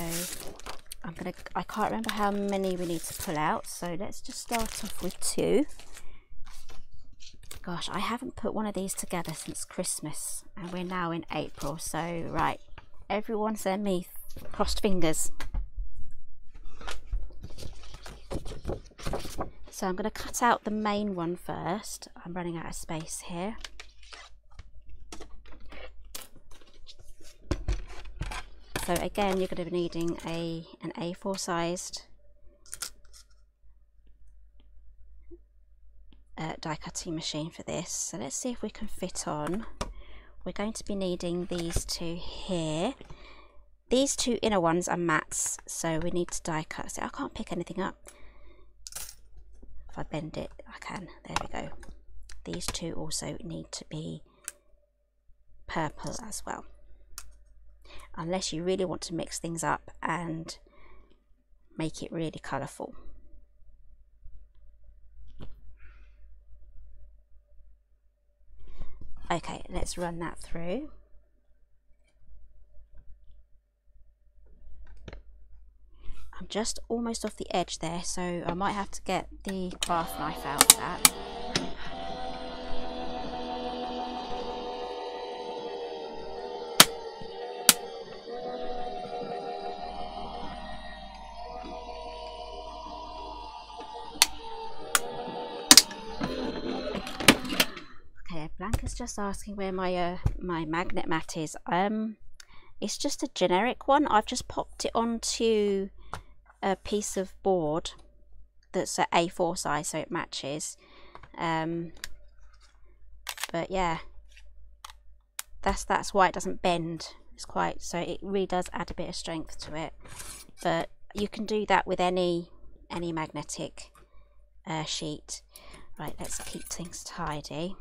I'm gonna I can't remember how many we need to pull out so let's just start off with two gosh, I haven't put one of these together since Christmas and we're now in April. So, right, everyone send me crossed fingers. So I'm going to cut out the main one first. I'm running out of space here. So again, you're going to be needing a an A4 sized uh, die cutting machine for this. So let's see if we can fit on. We're going to be needing these two here. These two inner ones are mats so we need to die cut. So I can't pick anything up if I bend it I can. There we go. These two also need to be purple as well. Unless you really want to mix things up and make it really colourful. Okay, let's run that through. I'm just almost off the edge there, so I might have to get the craft knife out for that. Okay, Blanca's just asking where my uh, my magnet mat is. Um, it's just a generic one. I've just popped it onto a piece of board that's at A4 size, so it matches. Um, but yeah, that's that's why it doesn't bend. It's quite so it really does add a bit of strength to it. But you can do that with any any magnetic uh, sheet. Right, let's keep things tidy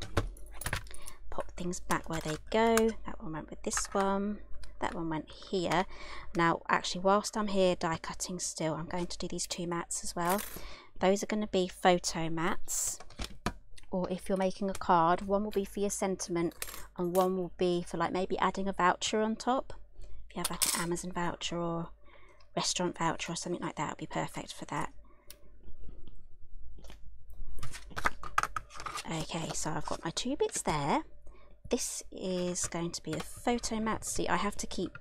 pop things back where they go. That one went with this one. That one went here. Now actually whilst I'm here die cutting still I'm going to do these two mats as well. Those are going to be photo mats. Or if you're making a card one will be for your sentiment and one will be for like maybe adding a voucher on top. If you have like an Amazon voucher or restaurant voucher or something like that would be perfect for that. Okay so I've got my two bits there this is going to be a photo mat. See I have to keep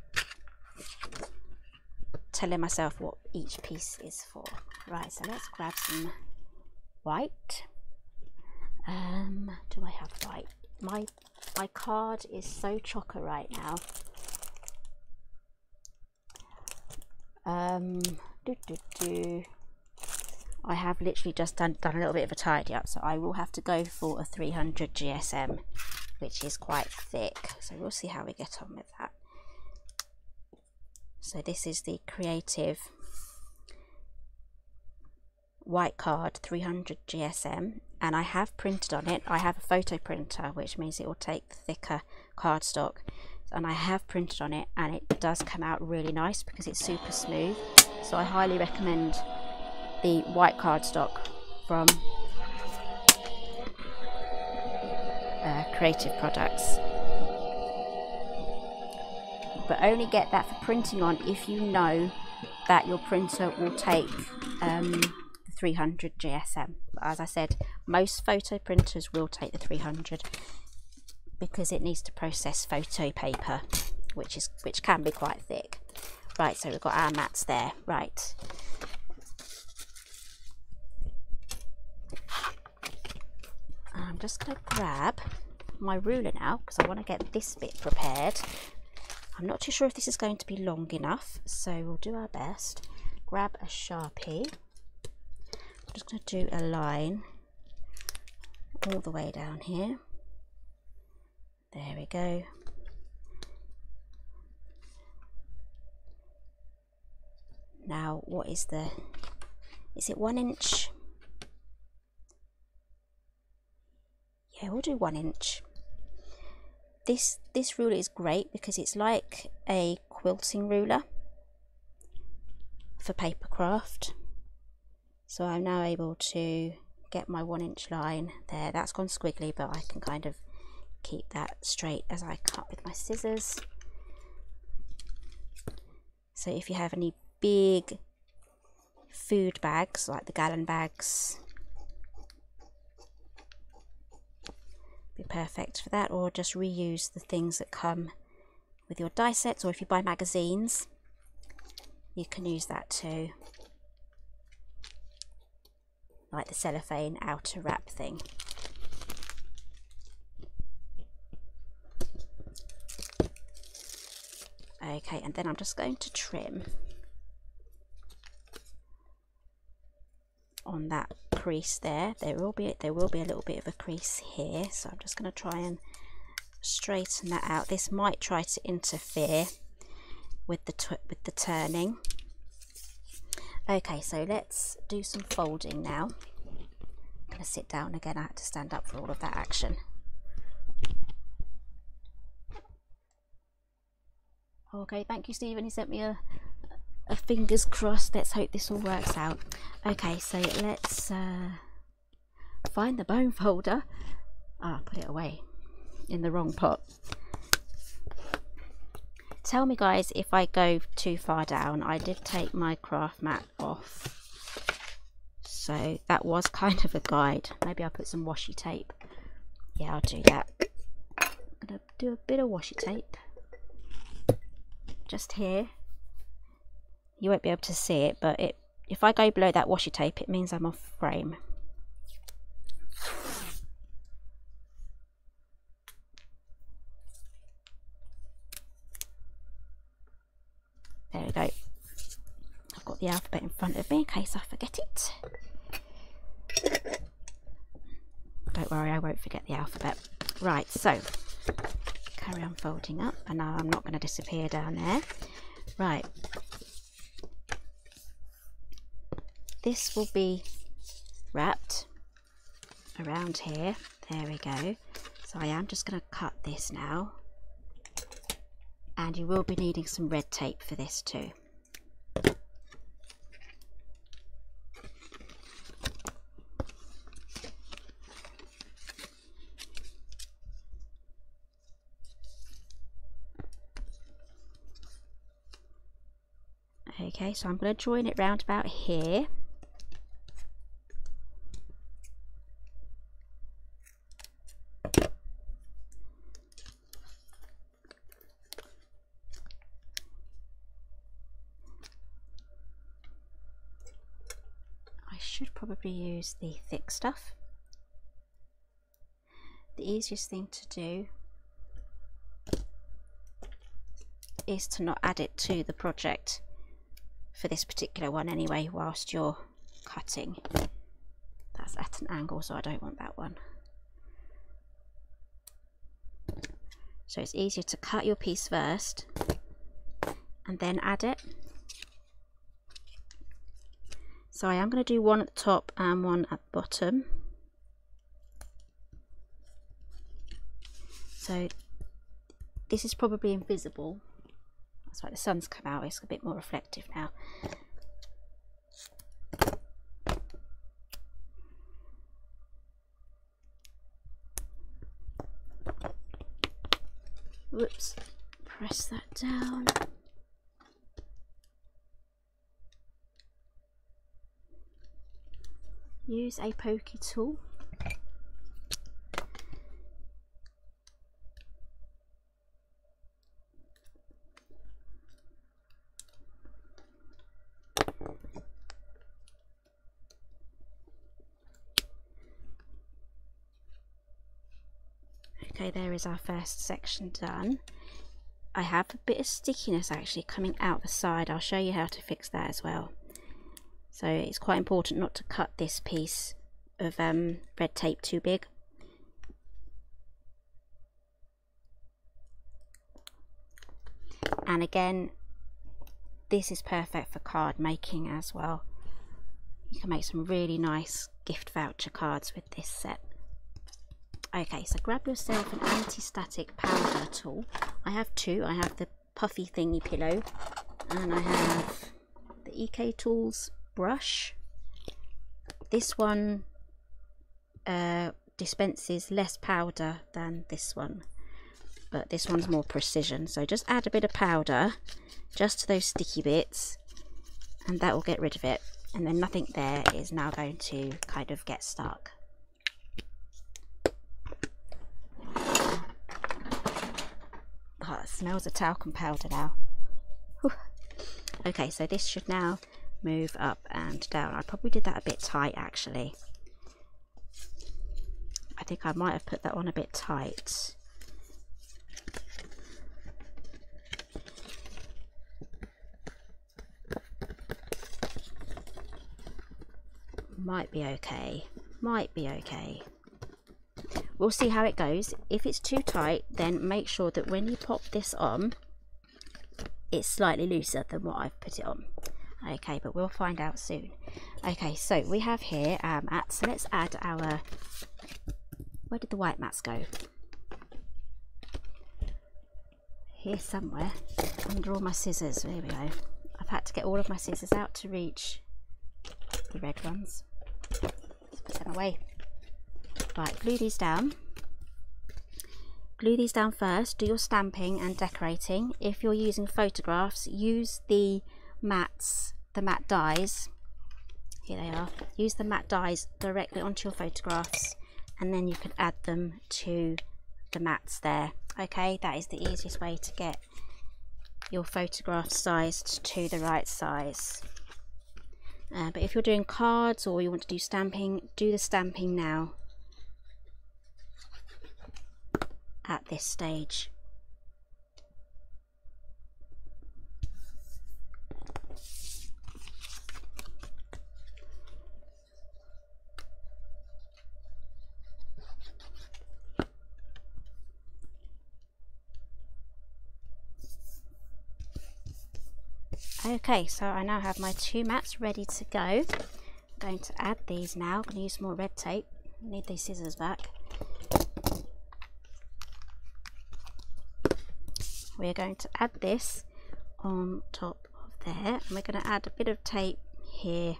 telling myself what each piece is for. Right so let's grab some white. Um do I have white? My my card is so chocker right now. Um do, do, do. I have literally just done, done a little bit of a tidy up so I will have to go for a 300 GSM which is quite thick. So we'll see how we get on with that. So this is the creative white card 300 GSM and I have printed on it. I have a photo printer which means it will take thicker cardstock and I have printed on it and it does come out really nice because it's super smooth. So I highly recommend the white cardstock from uh, creative products. But only get that for printing on if you know that your printer will take um, 300 GSM as I said most photo printers will take the 300 because it needs to process photo paper which is which can be quite thick. Right so we've got our mats there. Right I'm just going to grab my ruler now because I want to get this bit prepared. I'm not too sure if this is going to be long enough, so we'll do our best. Grab a Sharpie. I'm just going to do a line all the way down here. There we go. Now, what is the, is it one inch? Yeah, we'll do one inch. This this ruler is great because it's like a quilting ruler for paper craft. So I'm now able to get my one inch line there. That's gone squiggly but I can kind of keep that straight as I cut with my scissors. So if you have any big food bags like the gallon bags be perfect for that or just reuse the things that come with your die sets or if you buy magazines you can use that too. Like the cellophane outer wrap thing. Okay and then I'm just going to trim on that crease there. There will be there will be a little bit of a crease here so I'm just going to try and straighten that out. This might try to interfere with the with the turning. Okay so let's do some folding now. I'm going to sit down again. I had to stand up for all of that action. Okay thank you Stephen. He sent me a fingers crossed. Let's hope this all works out. Okay so let's uh, find the bone folder. Ah put it away in the wrong pot. Tell me guys if I go too far down I did take my craft mat off. So that was kind of a guide. Maybe I'll put some washi tape. Yeah I'll do that. I'm gonna do a bit of washi tape. Just here you won't be able to see it but it if I go below that washi tape it means I'm off frame. There we go. I've got the alphabet in front of me in case I forget it. Don't worry I won't forget the alphabet. Right so carry on folding up and now I'm not going to disappear down there. Right this will be wrapped around here there we go so I am just going to cut this now and you will be needing some red tape for this too. Okay, so I'm going to join it round about here. I should probably use the thick stuff. The easiest thing to do is to not add it to the project for this particular one anyway whilst you're cutting. That's at an angle so I don't want that one. So it's easier to cut your piece first and then add it so I am going to do one at the top and one at the bottom so this is probably invisible that's why the sun's come out, it's a bit more reflective now. Whoops, press that down. Use a pokey tool Okay, there is our first section done. I have a bit of stickiness actually coming out the side. I'll show you how to fix that as well. So it's quite important not to cut this piece of um, red tape too big. And again, this is perfect for card making as well. You can make some really nice gift voucher cards with this set. Okay, so grab yourself an anti-static powder tool. I have two. I have the puffy thingy pillow and I have the EK Tools brush. This one uh, dispenses less powder than this one, but this one's more precision. So just add a bit of powder just to those sticky bits and that will get rid of it. And then nothing there is now going to kind of get stuck. Oh, it smells of talcum powder now. Okay, so this should now move up and down. I probably did that a bit tight actually. I think I might have put that on a bit tight. Might be okay. Might be okay. We'll see how it goes. If it's too tight, then make sure that when you pop this on, it's slightly looser than what I've put it on. Okay, but we'll find out soon. Okay, so we have here um, at, so let's add our, where did the white mats go? Here somewhere, under all my scissors, there we go. I've had to get all of my scissors out to reach the red ones. Let's put them away. Right, glue these down. Glue these down first, do your stamping and decorating. If you're using photographs, use the mats, the mat dies. Here they are. Use the mat dies directly onto your photographs and then you can add them to the mats there. Okay, that is the easiest way to get your photograph sized to the right size. Uh, but if you're doing cards or you want to do stamping, do the stamping now at this stage. Okay, so I now have my two mats ready to go. I'm going to add these now. I'm going to use more red tape. Need these scissors back. we're going to add this on top of there and we're going to add a bit of tape here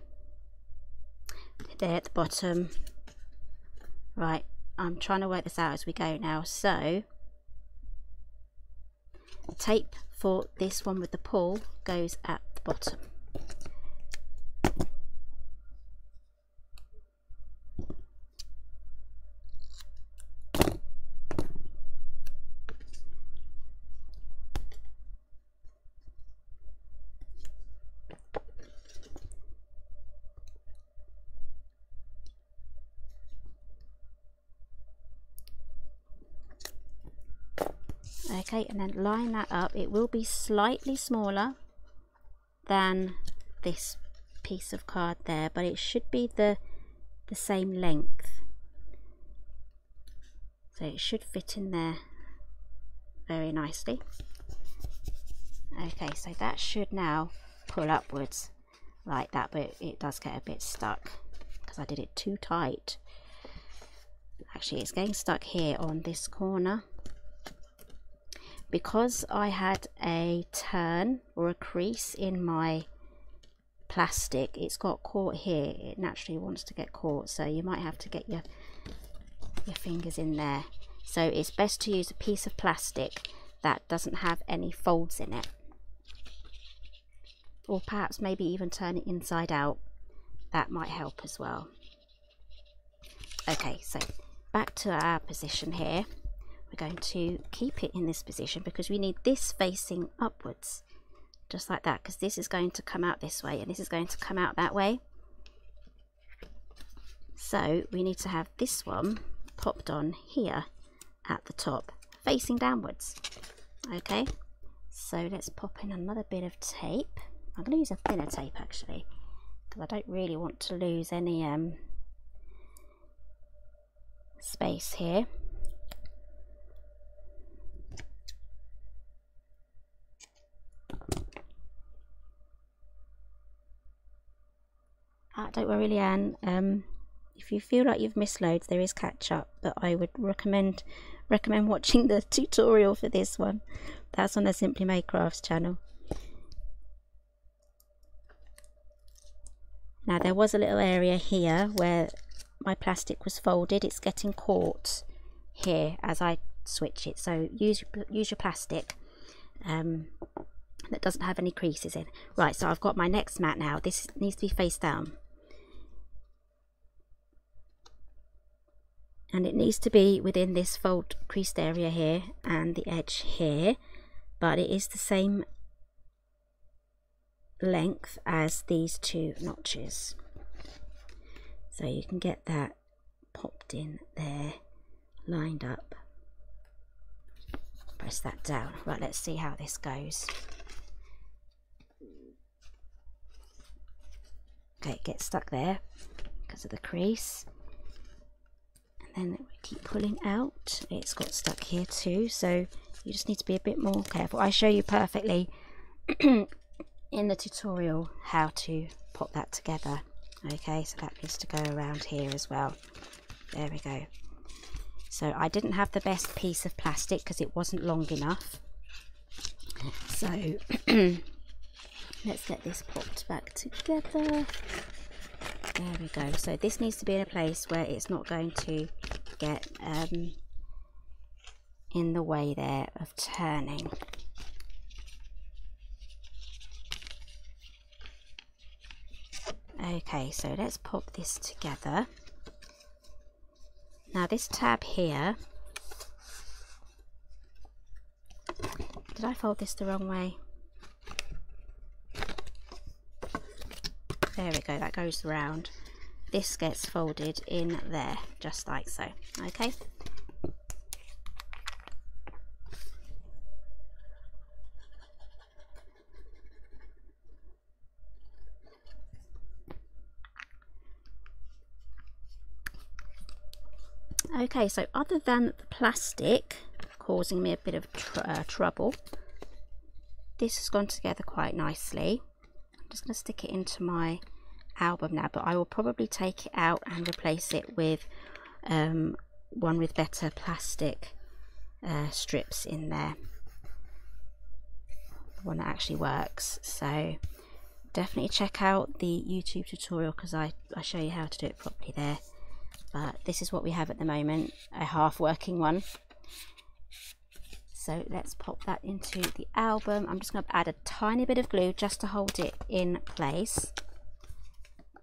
there at the bottom right I'm trying to work this out as we go now so tape for this one with the pull goes at the bottom okay and then line that up. It will be slightly smaller than this piece of card there but it should be the the same length. So it should fit in there very nicely. Okay so that should now pull upwards like that but it does get a bit stuck because I did it too tight. Actually it's getting stuck here on this corner because I had a turn or a crease in my plastic it's got caught here. It naturally wants to get caught so you might have to get your your fingers in there. So it's best to use a piece of plastic that doesn't have any folds in it. Or perhaps maybe even turn it inside out. That might help as well. Okay so back to our position here going to keep it in this position because we need this facing upwards just like that because this is going to come out this way and this is going to come out that way. So we need to have this one popped on here at the top facing downwards. Okay so let's pop in another bit of tape. I'm going to use a thinner tape actually because I don't really want to lose any um, space here Ah, don't worry, Leanne. Um, if you feel like you've missed loads, there is catch up, but I would recommend recommend watching the tutorial for this one. That's on the Simply Made Crafts channel. Now there was a little area here where my plastic was folded. It's getting caught here as I switch it. So use use your plastic um, that doesn't have any creases in. Right, so I've got my next mat now. This needs to be face down. and it needs to be within this fold creased area here and the edge here but it is the same length as these two notches so you can get that popped in there lined up press that down right let's see how this goes okay it gets stuck there because of the crease. And then we keep pulling out. It's got stuck here too so you just need to be a bit more careful. I show you perfectly in the tutorial how to put that together. Okay so that needs to go around here as well. There we go. So I didn't have the best piece of plastic because it wasn't long enough. So let's get this popped back together. There we go. So this needs to be in a place where it's not going to get um, in the way there of turning. Okay so let's pop this together. Now this tab here did I fold this the wrong way there we go that goes round. This gets folded in there just like so okay? Okay so other than the plastic causing me a bit of tr uh, trouble this has gone together quite nicely. I'm just going to stick it into my album now but I will probably take it out and replace it with um, one with better plastic uh, strips in there. The one that actually works. So definitely check out the YouTube tutorial because I, I show you how to do it properly there. But this is what we have at the moment a half working one. So let's pop that into the album. I'm just going to add a tiny bit of glue just to hold it in place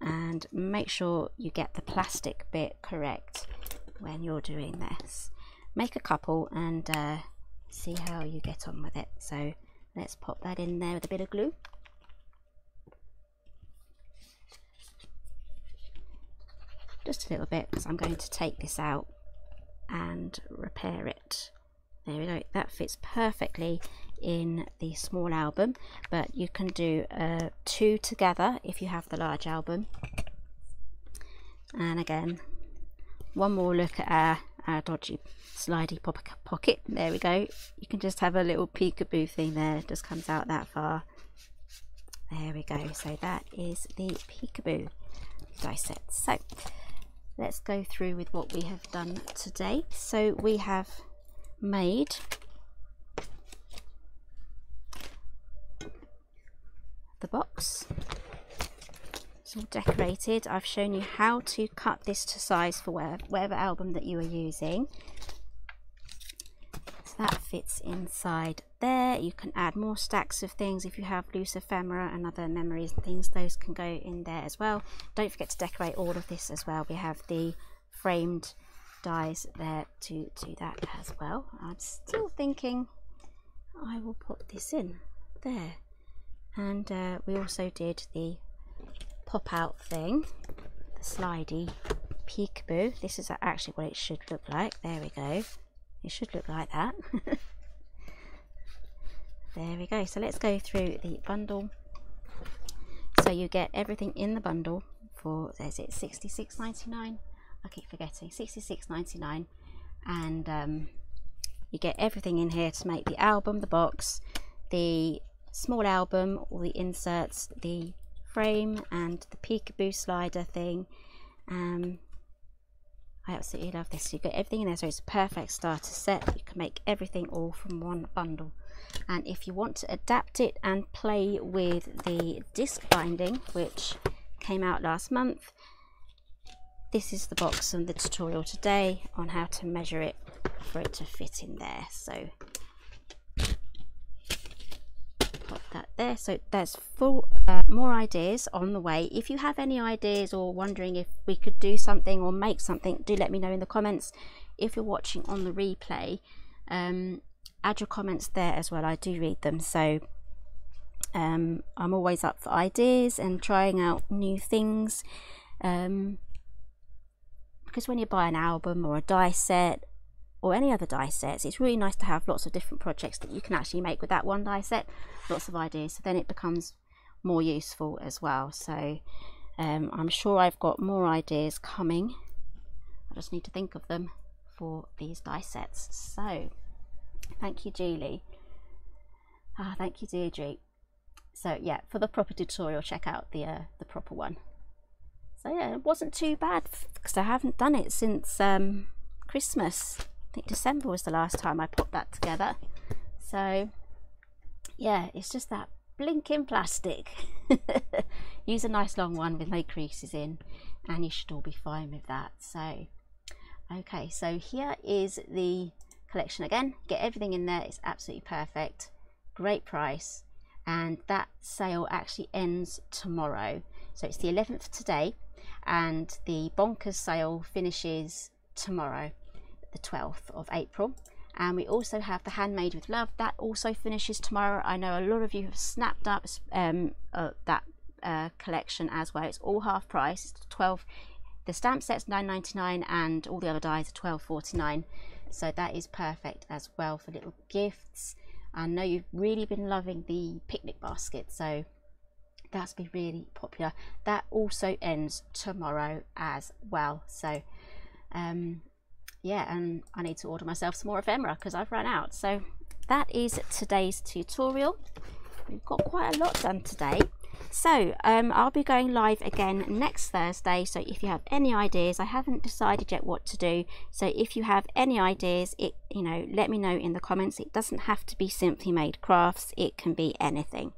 and make sure you get the plastic bit correct when you're doing this. Make a couple and uh, see how you get on with it. So let's pop that in there with a bit of glue. Just a little bit because I'm going to take this out and repair it. There we go. That fits perfectly in the small album but you can do uh, two together if you have the large album. And again one more look at our, our dodgy slidey pocket. There we go. You can just have a little peekaboo thing there. It just comes out that far. There we go. So that is the peekaboo die set so let's go through with what we have done today. So we have made the box. It's all decorated. I've shown you how to cut this to size for whatever, album that you are using. So that fits inside there. You can add more stacks of things if you have loose ephemera and other memories and things. Those can go in there as well. Don't forget to decorate all of this as well. We have the framed dies there to do that as well. I'm still thinking I will put this in there and uh, we also did the pop out thing the slidey peekaboo. This is actually what it should look like. There we go. It should look like that. There we go. So let's go through the bundle. So you get everything in the bundle for there's it 66.99 I keep forgetting. 66.99 and um, you get everything in here to make the album the box the small album all the inserts the frame and the peekaboo slider thing. Um, I absolutely love this. You get everything in there so it's a perfect starter set. You can make everything all from one bundle. And if you want to adapt it and play with the disc binding which came out last month this is the box and the tutorial today on how to measure it for it to fit in there. So put that there. So there's full uh, more ideas on the way. If you have any ideas or wondering if we could do something or make something do let me know in the comments. If you're watching on the replay um, add your comments there as well. I do read them. So um, I'm always up for ideas and trying out new things. Um, because when you buy an album or a die set or any other die sets it's really nice to have lots of different projects that you can actually make with that one die set lots of ideas so then it becomes more useful as well. So um, I'm sure I've got more ideas coming. I just need to think of them for these die sets. So thank you Julie. Ah thank you Deirdre so yeah for the proper tutorial check out the uh, the proper one. So yeah it wasn't too bad because I haven't done it since um, Christmas I think December was the last time I put that together. So yeah it's just that blinking plastic. Use a nice long one with no creases in and you should all be fine with that. So okay so here is the collection again. Get everything in there. It's absolutely perfect. Great price. And that sale actually ends tomorrow. So it's the 11th today and the bonkers sale finishes tomorrow the 12th of April. And we also have the handmade with love. That also finishes tomorrow. I know a lot of you have snapped up um, uh, that uh, collection as well. It's all half price. It's 12 the stamp set's 9.99 and all the other dies are 12.49 so that is perfect as well for little gifts. I know you've really been loving the picnic basket so that's been really popular. That also ends tomorrow as well. So um yeah and I need to order myself some more ephemera because I've run out. So that is today's tutorial. We've got quite a lot done today so um, I'll be going live again next Thursday. So if you have any ideas, I haven't decided yet what to do. So if you have any ideas, it you know, let me know in the comments. It doesn't have to be Simply Made Crafts. It can be anything,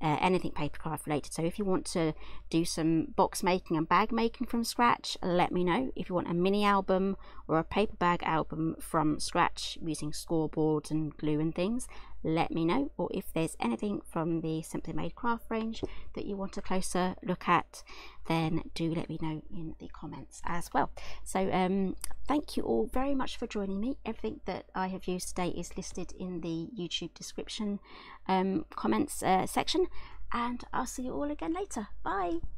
uh, anything papercraft related. So if you want to do some box making and bag making from scratch, let me know. If you want a mini album or a paper bag album from scratch using scoreboards and glue and things, let me know or if there's anything from the Simply Made Craft range that you want a closer look at then do let me know in the comments as well. So um, thank you all very much for joining me. Everything that I have used today is listed in the YouTube description um, comments uh, section and I'll see you all again later. Bye